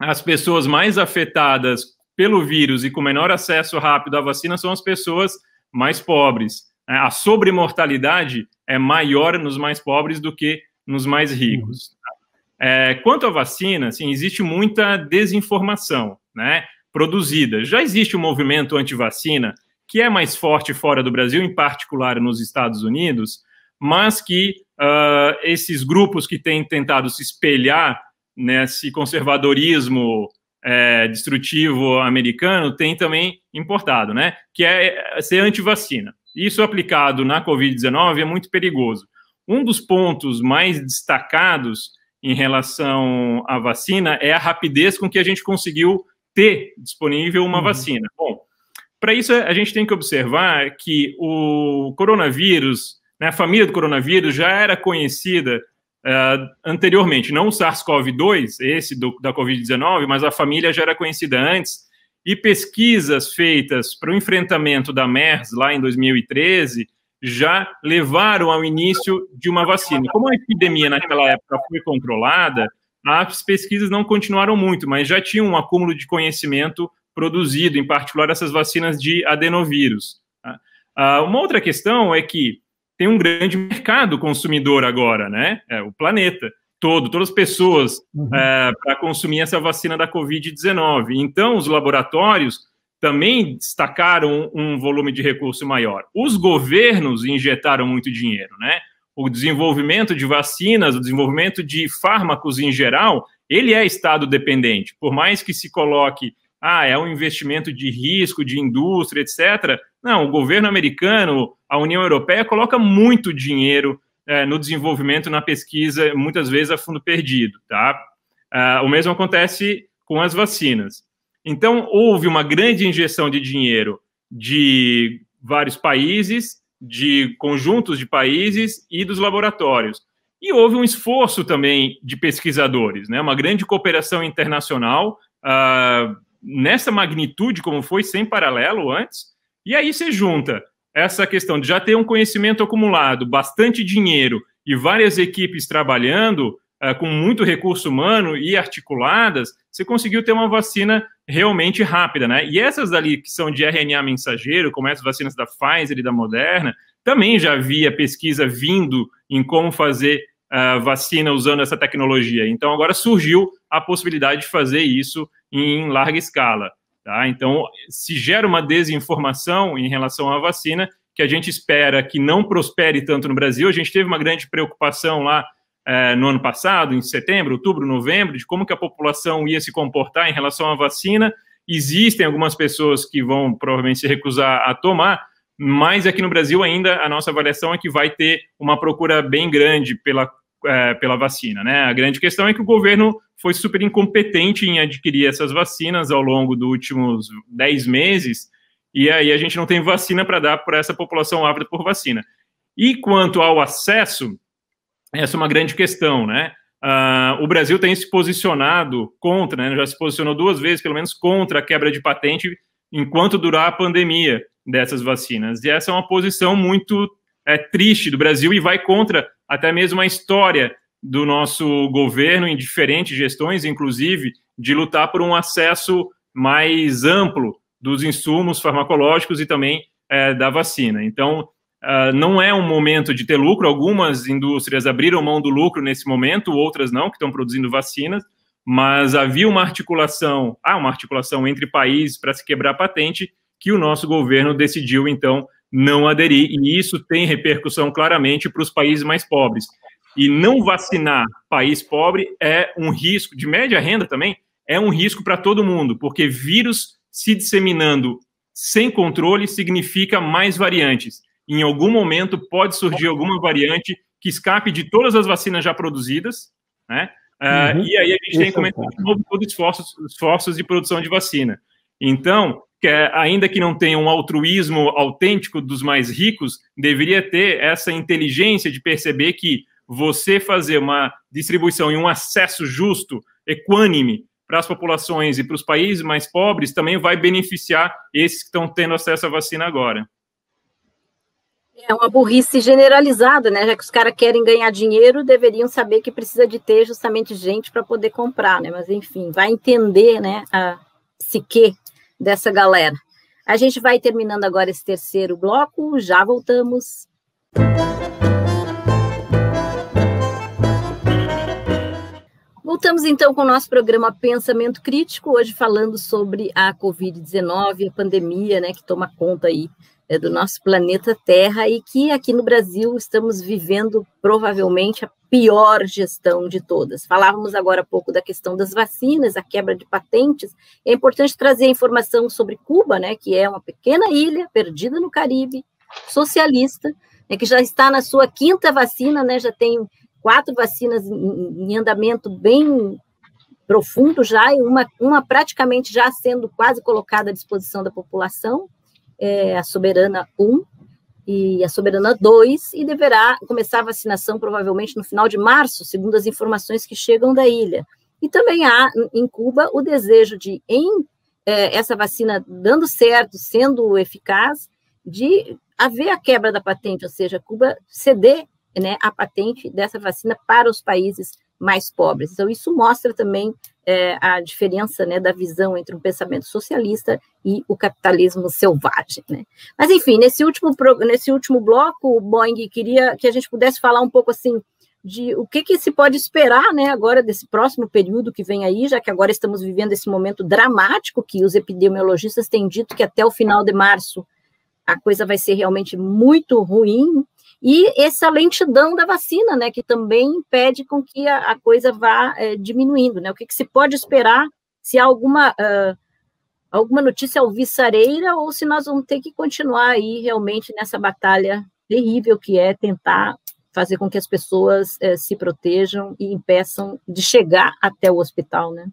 as pessoas mais afetadas pelo vírus e com menor acesso rápido à vacina são as pessoas mais pobres. Né? A sobremortalidade é maior nos mais pobres do que nos mais ricos. Tá? É, quanto à vacina, sim, existe muita desinformação, né? produzida. Já existe um movimento anti-vacina que é mais forte fora do Brasil, em particular nos Estados Unidos, mas que uh, esses grupos que têm tentado se espelhar nesse conservadorismo é, destrutivo americano têm também importado, né? Que é ser anti-vacina. Isso aplicado na Covid-19 é muito perigoso. Um dos pontos mais destacados em relação à vacina é a rapidez com que a gente conseguiu ter disponível uma uhum. vacina. Bom, para isso a gente tem que observar que o coronavírus, né, a família do coronavírus já era conhecida uh, anteriormente, não o SARS-CoV-2, esse do, da Covid-19, mas a família já era conhecida antes, e pesquisas feitas para o enfrentamento da MERS lá em 2013 já levaram ao início de uma vacina. Como a epidemia naquela época foi controlada, as pesquisas não continuaram muito, mas já tinha um acúmulo de conhecimento produzido, em particular essas vacinas de adenovírus. Tá? Ah, uma outra questão é que tem um grande mercado consumidor agora, né? É, o planeta todo, todas as pessoas uhum. é, para consumir essa vacina da Covid-19. Então, os laboratórios também destacaram um volume de recurso maior. Os governos injetaram muito dinheiro, né? o desenvolvimento de vacinas, o desenvolvimento de fármacos em geral, ele é estado dependente. Por mais que se coloque, ah, é um investimento de risco, de indústria, etc. Não, o governo americano, a União Europeia coloca muito dinheiro é, no desenvolvimento, na pesquisa, muitas vezes a fundo perdido, tá? Uh, o mesmo acontece com as vacinas. Então, houve uma grande injeção de dinheiro de vários países, de conjuntos de países e dos laboratórios. E houve um esforço também de pesquisadores, né? uma grande cooperação internacional, uh, nessa magnitude, como foi, sem paralelo antes. E aí você junta essa questão de já ter um conhecimento acumulado, bastante dinheiro e várias equipes trabalhando, uh, com muito recurso humano e articuladas, você conseguiu ter uma vacina realmente rápida, né? E essas dali que são de RNA mensageiro, como essas vacinas da Pfizer e da Moderna, também já havia pesquisa vindo em como fazer uh, vacina usando essa tecnologia. Então agora surgiu a possibilidade de fazer isso em larga escala. Tá? Então se gera uma desinformação em relação à vacina que a gente espera que não prospere tanto no Brasil. A gente teve uma grande preocupação lá é, no ano passado, em setembro, outubro, novembro, de como que a população ia se comportar em relação à vacina. Existem algumas pessoas que vão provavelmente se recusar a tomar, mas aqui no Brasil ainda a nossa avaliação é que vai ter uma procura bem grande pela, é, pela vacina. Né? A grande questão é que o governo foi super incompetente em adquirir essas vacinas ao longo dos últimos 10 meses, e aí a gente não tem vacina para dar para essa população ávida por vacina. E quanto ao acesso, essa é uma grande questão, né? Uh, o Brasil tem se posicionado contra, né, já se posicionou duas vezes, pelo menos, contra a quebra de patente enquanto durar a pandemia dessas vacinas. E essa é uma posição muito é, triste do Brasil e vai contra até mesmo a história do nosso governo em diferentes gestões, inclusive de lutar por um acesso mais amplo dos insumos farmacológicos e também é, da vacina. Então, Uh, não é um momento de ter lucro. Algumas indústrias abriram mão do lucro nesse momento, outras não, que estão produzindo vacinas, mas havia uma articulação, há uma articulação entre países para se quebrar patente, que o nosso governo decidiu, então, não aderir. E isso tem repercussão claramente para os países mais pobres. E não vacinar país pobre é um risco, de média renda também, é um risco para todo mundo, porque vírus se disseminando sem controle significa mais variantes em algum momento pode surgir alguma variante que escape de todas as vacinas já produzidas, né? Uh, e aí a gente tem que começar de novo todos os esforços, esforços de produção de vacina. Então, que é, ainda que não tenha um altruísmo autêntico dos mais ricos, deveria ter essa inteligência de perceber que você fazer uma distribuição e um acesso justo, equânime, para as populações e para os países mais pobres também vai beneficiar esses que estão tendo acesso à vacina agora. É uma burrice generalizada, né? Já que os caras querem ganhar dinheiro, deveriam saber que precisa de ter justamente gente para poder comprar, né? Mas enfim, vai entender, né, a psique dessa galera. A gente vai terminando agora esse terceiro bloco, já voltamos. Voltamos então com o nosso programa Pensamento Crítico, hoje falando sobre a Covid-19, a pandemia, né, que toma conta aí é, do nosso planeta Terra e que aqui no Brasil estamos vivendo provavelmente a pior gestão de todas. Falávamos agora há pouco da questão das vacinas, a quebra de patentes. É importante trazer informação sobre Cuba, né, que é uma pequena ilha perdida no Caribe, socialista, né, que já está na sua quinta vacina, né, já tem quatro vacinas em, em andamento bem profundo já, e uma, uma praticamente já sendo quase colocada à disposição da população é, a Soberana 1 e a Soberana 2, e deverá começar a vacinação provavelmente no final de março, segundo as informações que chegam da ilha. E também há em Cuba o desejo de, em é, essa vacina dando certo, sendo eficaz, de haver a quebra da patente, ou seja, Cuba ceder né, a patente dessa vacina para os países mais pobres. Então, isso mostra também é, a diferença né, da visão entre um pensamento socialista e o capitalismo selvagem. Né? Mas, enfim, nesse último, nesse último bloco, o Boeing queria que a gente pudesse falar um pouco assim de o que, que se pode esperar né, agora desse próximo período que vem aí, já que agora estamos vivendo esse momento dramático que os epidemiologistas têm dito que até o final de março a coisa vai ser realmente muito ruim, e essa lentidão da vacina, né, que também impede com que a, a coisa vá é, diminuindo, né? O que, que, se pode esperar se há alguma uh, alguma notícia alvissareira ou se nós vamos ter que continuar aí realmente nessa batalha terrível que é tentar fazer com que as pessoas é, se protejam e impeçam de chegar até o hospital, né?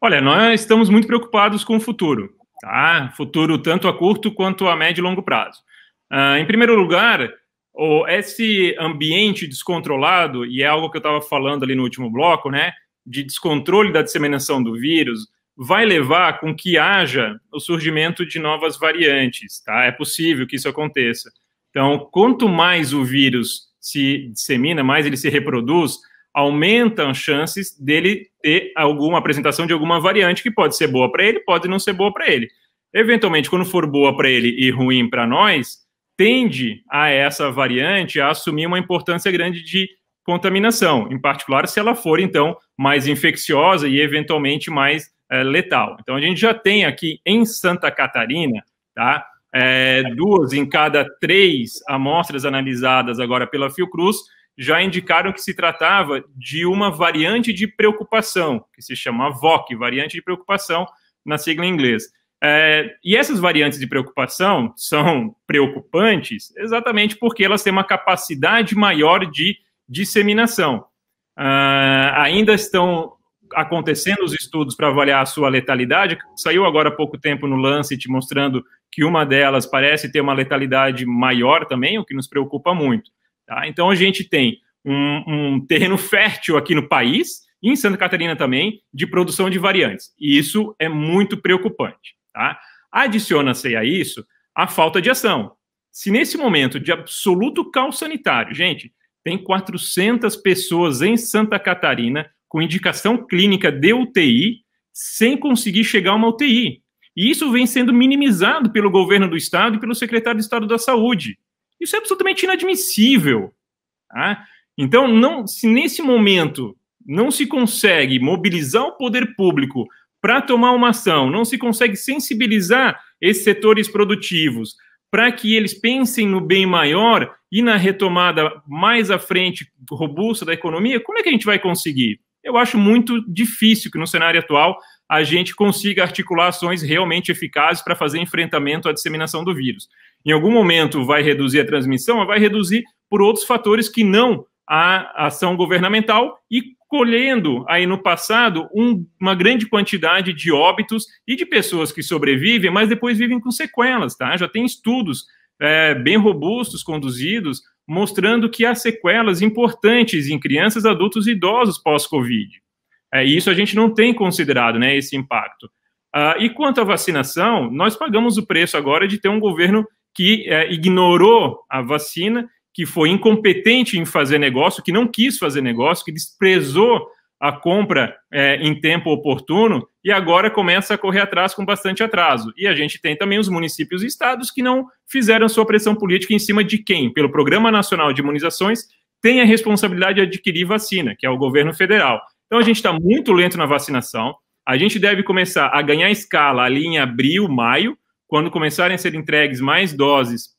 Olha, nós estamos muito preocupados com o futuro, tá? Futuro tanto a curto quanto a médio e longo prazo. Uh, em primeiro lugar, o, esse ambiente descontrolado, e é algo que eu estava falando ali no último bloco, né? De descontrole da disseminação do vírus, vai levar com que haja o surgimento de novas variantes, tá? É possível que isso aconteça. Então, quanto mais o vírus se dissemina, mais ele se reproduz, aumentam as chances dele ter alguma apresentação de alguma variante que pode ser boa para ele, pode não ser boa para ele. Eventualmente, quando for boa para ele e ruim para nós, tende a essa variante a assumir uma importância grande de contaminação, em particular se ela for, então, mais infecciosa e eventualmente mais é, letal. Então, a gente já tem aqui em Santa Catarina, tá? É, duas em cada três amostras analisadas agora pela Fiocruz já indicaram que se tratava de uma variante de preocupação, que se chama VOC, variante de preocupação, na sigla em inglês. É, e essas variantes de preocupação são preocupantes exatamente porque elas têm uma capacidade maior de disseminação. Uh, ainda estão acontecendo os estudos para avaliar a sua letalidade. Saiu agora há pouco tempo no Lancet mostrando que uma delas parece ter uma letalidade maior também, o que nos preocupa muito. Tá? Então, a gente tem um, um terreno fértil aqui no país, e em Santa Catarina também, de produção de variantes. E isso é muito preocupante. Tá? Adiciona-se a isso a falta de ação. Se nesse momento de absoluto caos sanitário, gente, tem 400 pessoas em Santa Catarina com indicação clínica de UTI sem conseguir chegar a uma UTI. E isso vem sendo minimizado pelo governo do estado e pelo secretário de Estado da Saúde. Isso é absolutamente inadmissível. Tá? Então, não, se nesse momento não se consegue mobilizar o poder público para tomar uma ação, não se consegue sensibilizar esses setores produtivos para que eles pensem no bem maior e na retomada mais à frente robusta da economia, como é que a gente vai conseguir? Eu acho muito difícil que no cenário atual a gente consiga articular ações realmente eficazes para fazer enfrentamento à disseminação do vírus em algum momento vai reduzir a transmissão, vai reduzir por outros fatores que não a ação governamental e colhendo aí no passado um, uma grande quantidade de óbitos e de pessoas que sobrevivem, mas depois vivem com sequelas, tá? Já tem estudos é, bem robustos conduzidos mostrando que há sequelas importantes em crianças, adultos e idosos pós-Covid. É, isso a gente não tem considerado, né, esse impacto. Uh, e quanto à vacinação, nós pagamos o preço agora de ter um governo que é, ignorou a vacina, que foi incompetente em fazer negócio, que não quis fazer negócio, que desprezou a compra é, em tempo oportuno e agora começa a correr atrás com bastante atraso. E a gente tem também os municípios e estados que não fizeram sua pressão política em cima de quem, pelo Programa Nacional de Imunizações, tem a responsabilidade de adquirir vacina, que é o governo federal. Então a gente está muito lento na vacinação. A gente deve começar a ganhar escala ali em abril, maio, quando começarem a ser entregues mais doses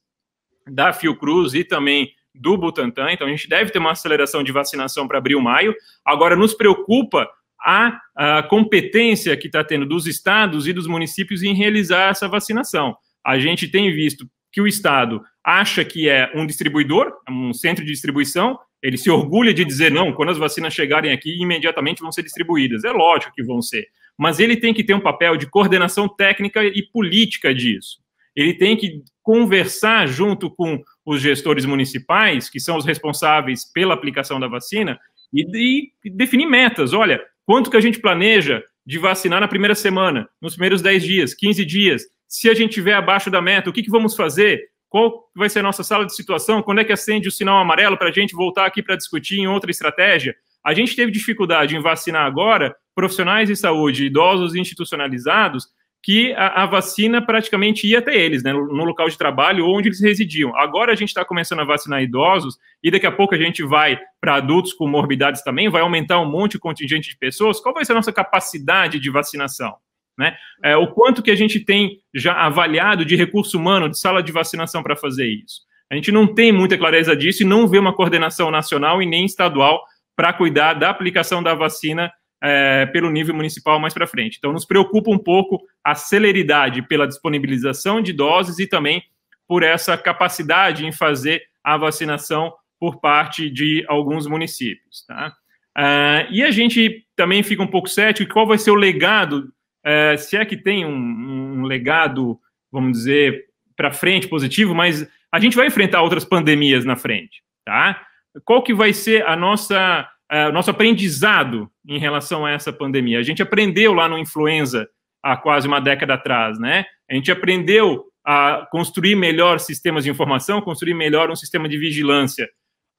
da Fiocruz e também do Butantan. Então, a gente deve ter uma aceleração de vacinação para abril, maio. Agora, nos preocupa a, a competência que está tendo dos estados e dos municípios em realizar essa vacinação. A gente tem visto que o estado acha que é um distribuidor, um centro de distribuição, ele se orgulha de dizer, não, quando as vacinas chegarem aqui, imediatamente vão ser distribuídas. É lógico que vão ser mas ele tem que ter um papel de coordenação técnica e política disso. Ele tem que conversar junto com os gestores municipais, que são os responsáveis pela aplicação da vacina, e, e definir metas. Olha, quanto que a gente planeja de vacinar na primeira semana, nos primeiros 10 dias, 15 dias? Se a gente estiver abaixo da meta, o que, que vamos fazer? Qual vai ser a nossa sala de situação? Quando é que acende o sinal amarelo para a gente voltar aqui para discutir em outra estratégia? A gente teve dificuldade em vacinar agora profissionais de saúde, idosos institucionalizados, que a, a, vacina praticamente ia até eles, né, no, local de trabalho ou onde eles residiam. Agora a gente está começando a vacinar idosos e daqui a pouco a gente vai para adultos com morbidades também, vai aumentar um monte o contingente de pessoas. Qual vai ser a nossa capacidade de vacinação? Né? É, o quanto que a gente tem já avaliado de recurso humano, de sala de vacinação para fazer isso? A gente não tem muita clareza disso e não vê uma coordenação nacional e nem estadual para cuidar da aplicação da vacina é, pelo nível municipal mais para frente. Então, nos preocupa um pouco a celeridade pela disponibilização de doses e também por essa capacidade em fazer a vacinação por parte de alguns municípios. Tá? Uh, e a gente também fica um pouco cético qual vai ser o legado, uh, se é que tem um, um legado, vamos dizer, para frente positivo, mas a gente vai enfrentar outras pandemias na frente, tá? Qual que vai ser a nossa uh, nosso aprendizado em relação a essa pandemia? A gente aprendeu lá no influenza há quase uma década atrás, né? A gente aprendeu a construir melhor sistemas de informação, construir melhor um sistema de vigilância.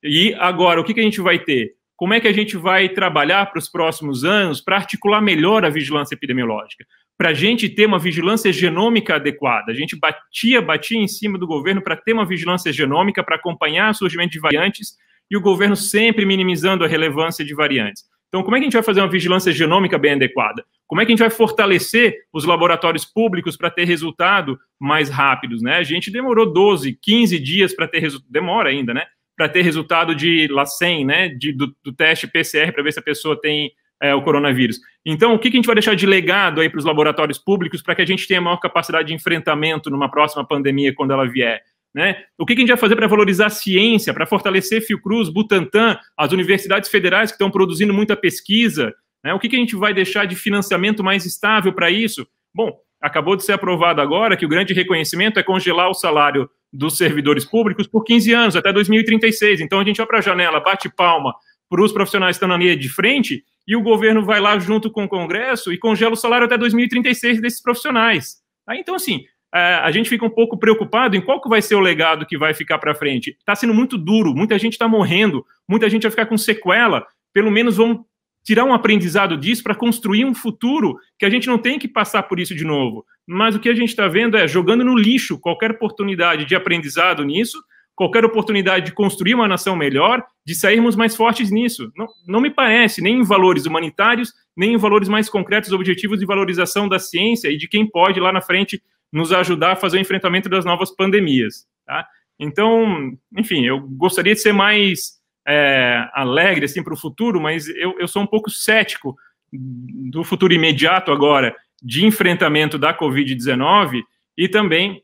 E agora, o que, que a gente vai ter? Como é que a gente vai trabalhar para os próximos anos para articular melhor a vigilância epidemiológica? Para a gente ter uma vigilância genômica adequada. A gente batia, batia em cima do governo para ter uma vigilância genômica, para acompanhar o surgimento de variantes, e o governo sempre minimizando a relevância de variantes. Então, como é que a gente vai fazer uma vigilância genômica bem adequada? Como é que a gente vai fortalecer os laboratórios públicos para ter resultado mais rápidos, né? A gente demorou 12, 15 dias para ter resultado, demora ainda, né? Para ter resultado de LACEN, né? De, do, do teste PCR para ver se a pessoa tem é, o coronavírus. Então, o que, que a gente vai deixar de legado aí para os laboratórios públicos para que a gente tenha maior capacidade de enfrentamento numa próxima pandemia quando ela vier? Né? O que, a gente vai fazer para valorizar a ciência, para fortalecer Fiocruz, Butantan, as universidades federais que estão produzindo muita pesquisa? Né? O que, que a gente vai deixar de financiamento mais estável para isso? Bom, acabou de ser aprovado agora que o grande reconhecimento é congelar o salário dos servidores públicos por 15 anos, até 2036. Então a gente vai para a janela, bate palma para os profissionais que estão na linha de frente e o governo vai lá junto com o Congresso e congela o salário até 2036 desses profissionais. Tá? Então, assim, a gente fica um pouco preocupado em qual que vai ser o legado que vai ficar para frente. Está sendo muito duro, muita gente está morrendo, muita gente vai ficar com sequela. Pelo menos vamos tirar um aprendizado disso para construir um futuro que a gente não tem que passar por isso de novo. Mas o que a gente está vendo é jogando no lixo qualquer oportunidade de aprendizado nisso, qualquer oportunidade de construir uma nação melhor, de sairmos mais fortes nisso. Não, não me parece, nem em valores humanitários, nem em valores mais concretos, objetivos de valorização da ciência e de quem pode lá na frente nos ajudar a fazer o enfrentamento das novas pandemias. Tá? Então, enfim, eu gostaria de ser mais é, alegre assim para o futuro, mas eu, eu sou um pouco cético do futuro imediato agora de enfrentamento da Covid-19 e também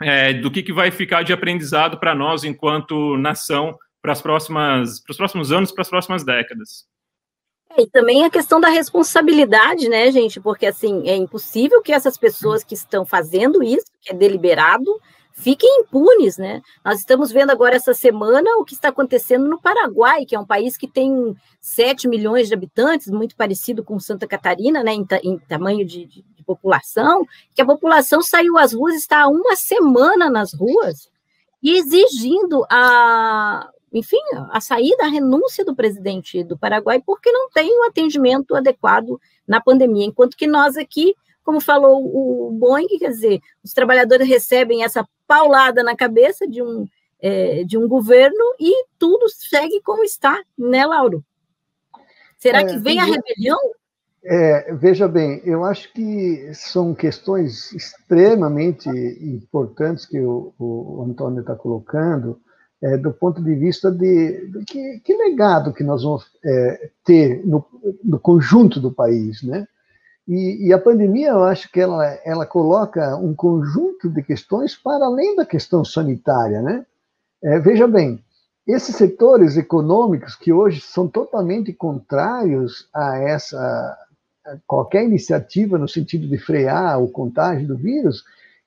é, do que, que vai ficar de aprendizado para nós enquanto nação para os próximos anos, para as próximas décadas. E também a questão da responsabilidade, né, gente? Porque, assim, é impossível que essas pessoas que estão fazendo isso, que é deliberado, fiquem impunes, né? Nós estamos vendo agora essa semana o que está acontecendo no Paraguai, que é um país que tem 7 milhões de habitantes, muito parecido com Santa Catarina, né, em, em tamanho de, de, de, população, que a população saiu às ruas, está há uma semana nas ruas, e exigindo a, enfim, a saída, a renúncia do presidente do Paraguai, porque não tem o um atendimento adequado na pandemia, enquanto que nós aqui, como falou o Boeing, quer dizer, os trabalhadores recebem essa paulada na cabeça de um, é, de um governo e tudo segue como está, né, Lauro? Será é, que vem a rebelião? É, veja bem, eu acho que são questões extremamente importantes que o, o Antônio está colocando, é, do ponto de vista de, de que, que, legado que nós vamos é, ter no, no, conjunto do país, né? E, e, a pandemia, eu acho que ela, ela coloca um conjunto de questões para além da questão sanitária, né? É, veja bem, esses setores econômicos que hoje são totalmente contrários a essa a qualquer iniciativa no sentido de frear o contágio do vírus,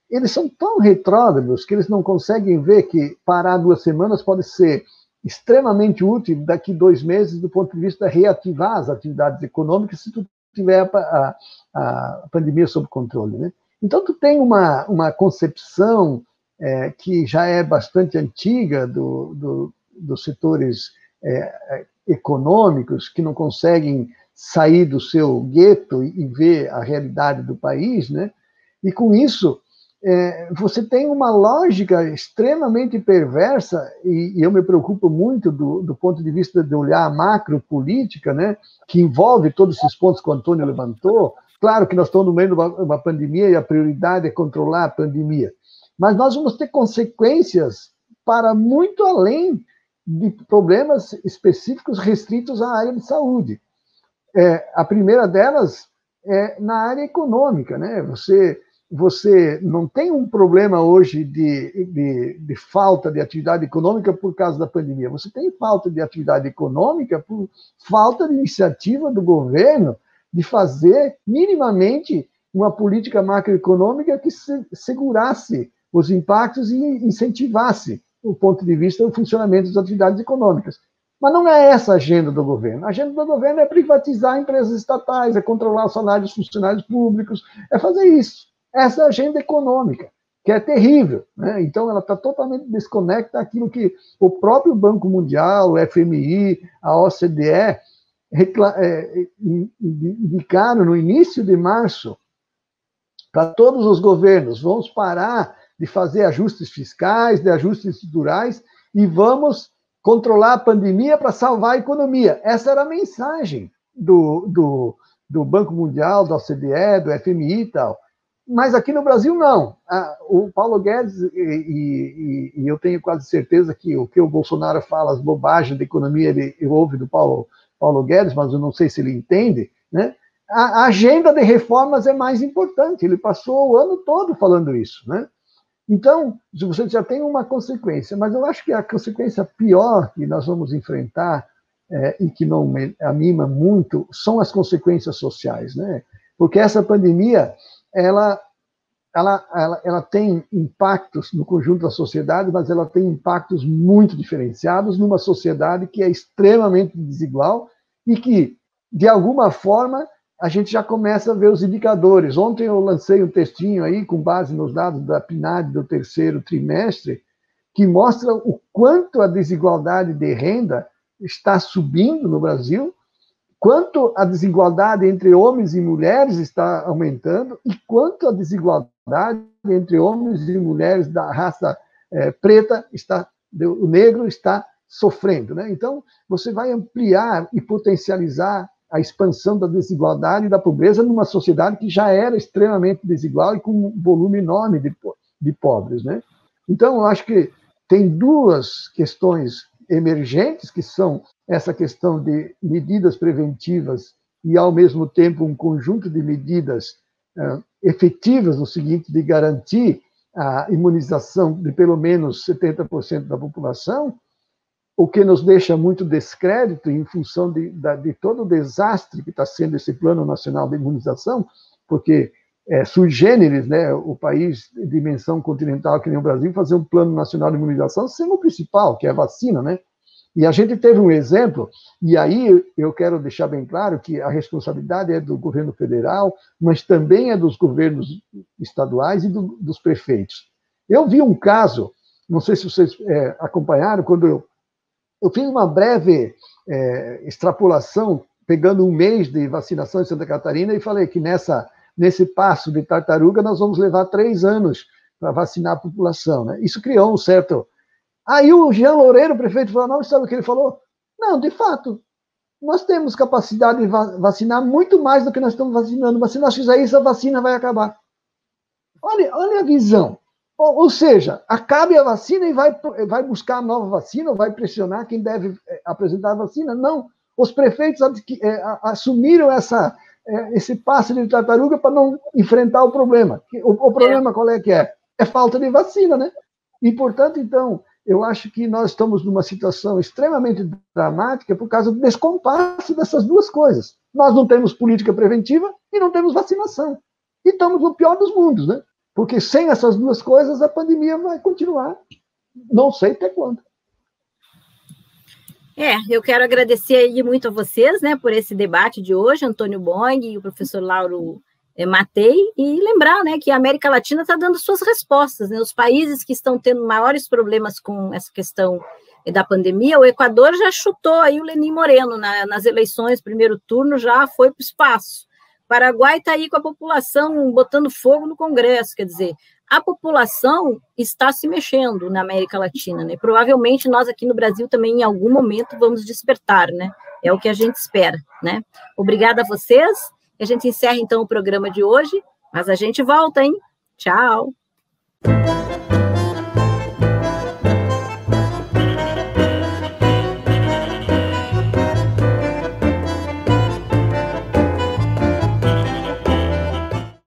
eles são tão retrógrados que eles não conseguem ver que parar duas semanas pode ser extremamente útil daqui dois meses do ponto de vista de reativar as atividades econômicas se tu tiver a, a, a pandemia sob controle, né? Então tu tem uma, uma concepção é, que já é bastante antiga do, do, dos setores é, é econômicos que não conseguem sair do seu gueto e, ver a realidade do país, né? E com isso é, você tem uma lógica extremamente perversa, e, e eu me preocupo muito do, do, ponto de vista de olhar a macro política, né, que envolve todos esses pontos que o Antônio levantou. Claro que nós estamos no meio de uma, uma pandemia e a prioridade é controlar a pandemia, mas nós vamos ter consequências para muito além de problemas específicos restritos à área de saúde. É, a primeira delas é na área econômica, né? Você você não tem um problema hoje de, de, de, falta de atividade econômica por causa da pandemia. Você tem falta de atividade econômica por falta de iniciativa do governo de fazer minimamente uma política macroeconômica que segurasse os impactos e incentivasse o ponto de vista do funcionamento das atividades econômicas. Mas não é essa a agenda do governo. A agenda do governo é privatizar empresas estatais, é controlar o salário dos funcionários públicos, é fazer isso. Essa agenda econômica, que é terrível. Né? Então, ela está totalmente desconecta daquilo que o próprio Banco Mundial, o FMI, a OCDE é, indicaram no início de março para todos os governos. Vamos parar de fazer ajustes fiscais, de ajustes estruturais e vamos controlar a pandemia para salvar a economia. Essa era a mensagem do, do, do Banco Mundial, da OCDE, do FMI e tal. Mas aqui no Brasil, não. O Paulo Guedes, e, e, e, eu tenho quase certeza que o que o Bolsonaro fala, as bobagens da economia, ele, ele ouve do Paulo, Paulo Guedes, mas eu não sei se ele entende, né? A, a agenda de reformas é mais importante. Ele passou o ano todo falando isso, né? Então, você já tem uma consequência, mas eu acho que a consequência pior que nós vamos enfrentar é, e que não me anima muito são as consequências sociais, né? Porque essa pandemia ela, ela, ela, ela tem impactos no conjunto da sociedade, mas ela tem impactos muito diferenciados numa sociedade que é extremamente desigual e que, de alguma forma, a gente já começa a ver os indicadores. Ontem eu lancei um textinho aí, com base nos dados da PNAD do terceiro trimestre, que mostra o quanto a desigualdade de renda está subindo no Brasil quanto a desigualdade entre homens e mulheres está aumentando e quanto a desigualdade entre homens e mulheres da raça é, preta está, o negro está sofrendo, né? Então você vai ampliar e potencializar a expansão da desigualdade e da pobreza numa sociedade que já era extremamente desigual e com um volume enorme de, de pobres, né? Então eu acho que tem duas questões emergentes que são essa questão de medidas preventivas e, ao mesmo tempo, um conjunto de medidas uh, efetivas, no seguinte, de garantir a imunização de pelo menos 70% da população, o que nos deixa muito descrédito em função de, de todo o desastre que está sendo esse Plano Nacional de Imunização, porque é sui generis, né, o país de dimensão continental que nem o Brasil, fazer um Plano Nacional de Imunização sem o principal, que é a vacina, né? E a gente teve um exemplo, e aí eu quero deixar bem claro que a responsabilidade é do governo federal, mas também é dos governos estaduais e do, dos prefeitos. Eu vi um caso, não sei se vocês é, acompanharam, quando eu, eu fiz uma breve é, extrapolação, pegando um mês de vacinação em Santa Catarina, e falei que nessa, nesse passo de tartaruga nós vamos levar três anos para vacinar a população. Né? Isso criou um certo Aí o Jean Loureiro, prefeito de Florianópolis, sabe o que ele falou? Não, de fato, nós temos capacidade de vacinar muito mais do que nós estamos vacinando, mas se nós fizermos isso, a vacina vai acabar. Olha, olha a visão. Ou, ou, seja, acabe a vacina e vai, vai buscar a nova vacina, ou vai pressionar quem deve eh, apresentar a vacina. Não. Os prefeitos é, assumiram essa, esse passe de tartaruga para não enfrentar o problema. O, o problema qual é que é? É falta de vacina, né? E, portanto, então, eu acho que nós estamos numa situação extremamente dramática por causa do descompasso dessas duas coisas. Nós não temos política preventiva e não temos vacinação. E estamos no pior dos mundos, né? Porque sem essas duas coisas, a pandemia vai continuar. Não sei até quando. É, eu quero agradecer muito a vocês, né, por esse debate de hoje, Antônio Bong e o professor Lauro é, matei, e lembrar né, que a América Latina está dando suas respostas. Né? Os países que estão tendo maiores problemas com essa questão da pandemia, o Equador já chutou aí o Lenin Moreno na, nas eleições, primeiro turno, já foi para o espaço. Paraguai está aí com a população botando fogo no Congresso, quer dizer, a população está se mexendo na América Latina, né? Provavelmente nós aqui no Brasil também em algum momento vamos despertar, né? É o que a gente espera, né? Obrigada a vocês a gente encerra então o programa de hoje, mas a gente volta, hein? Tchau!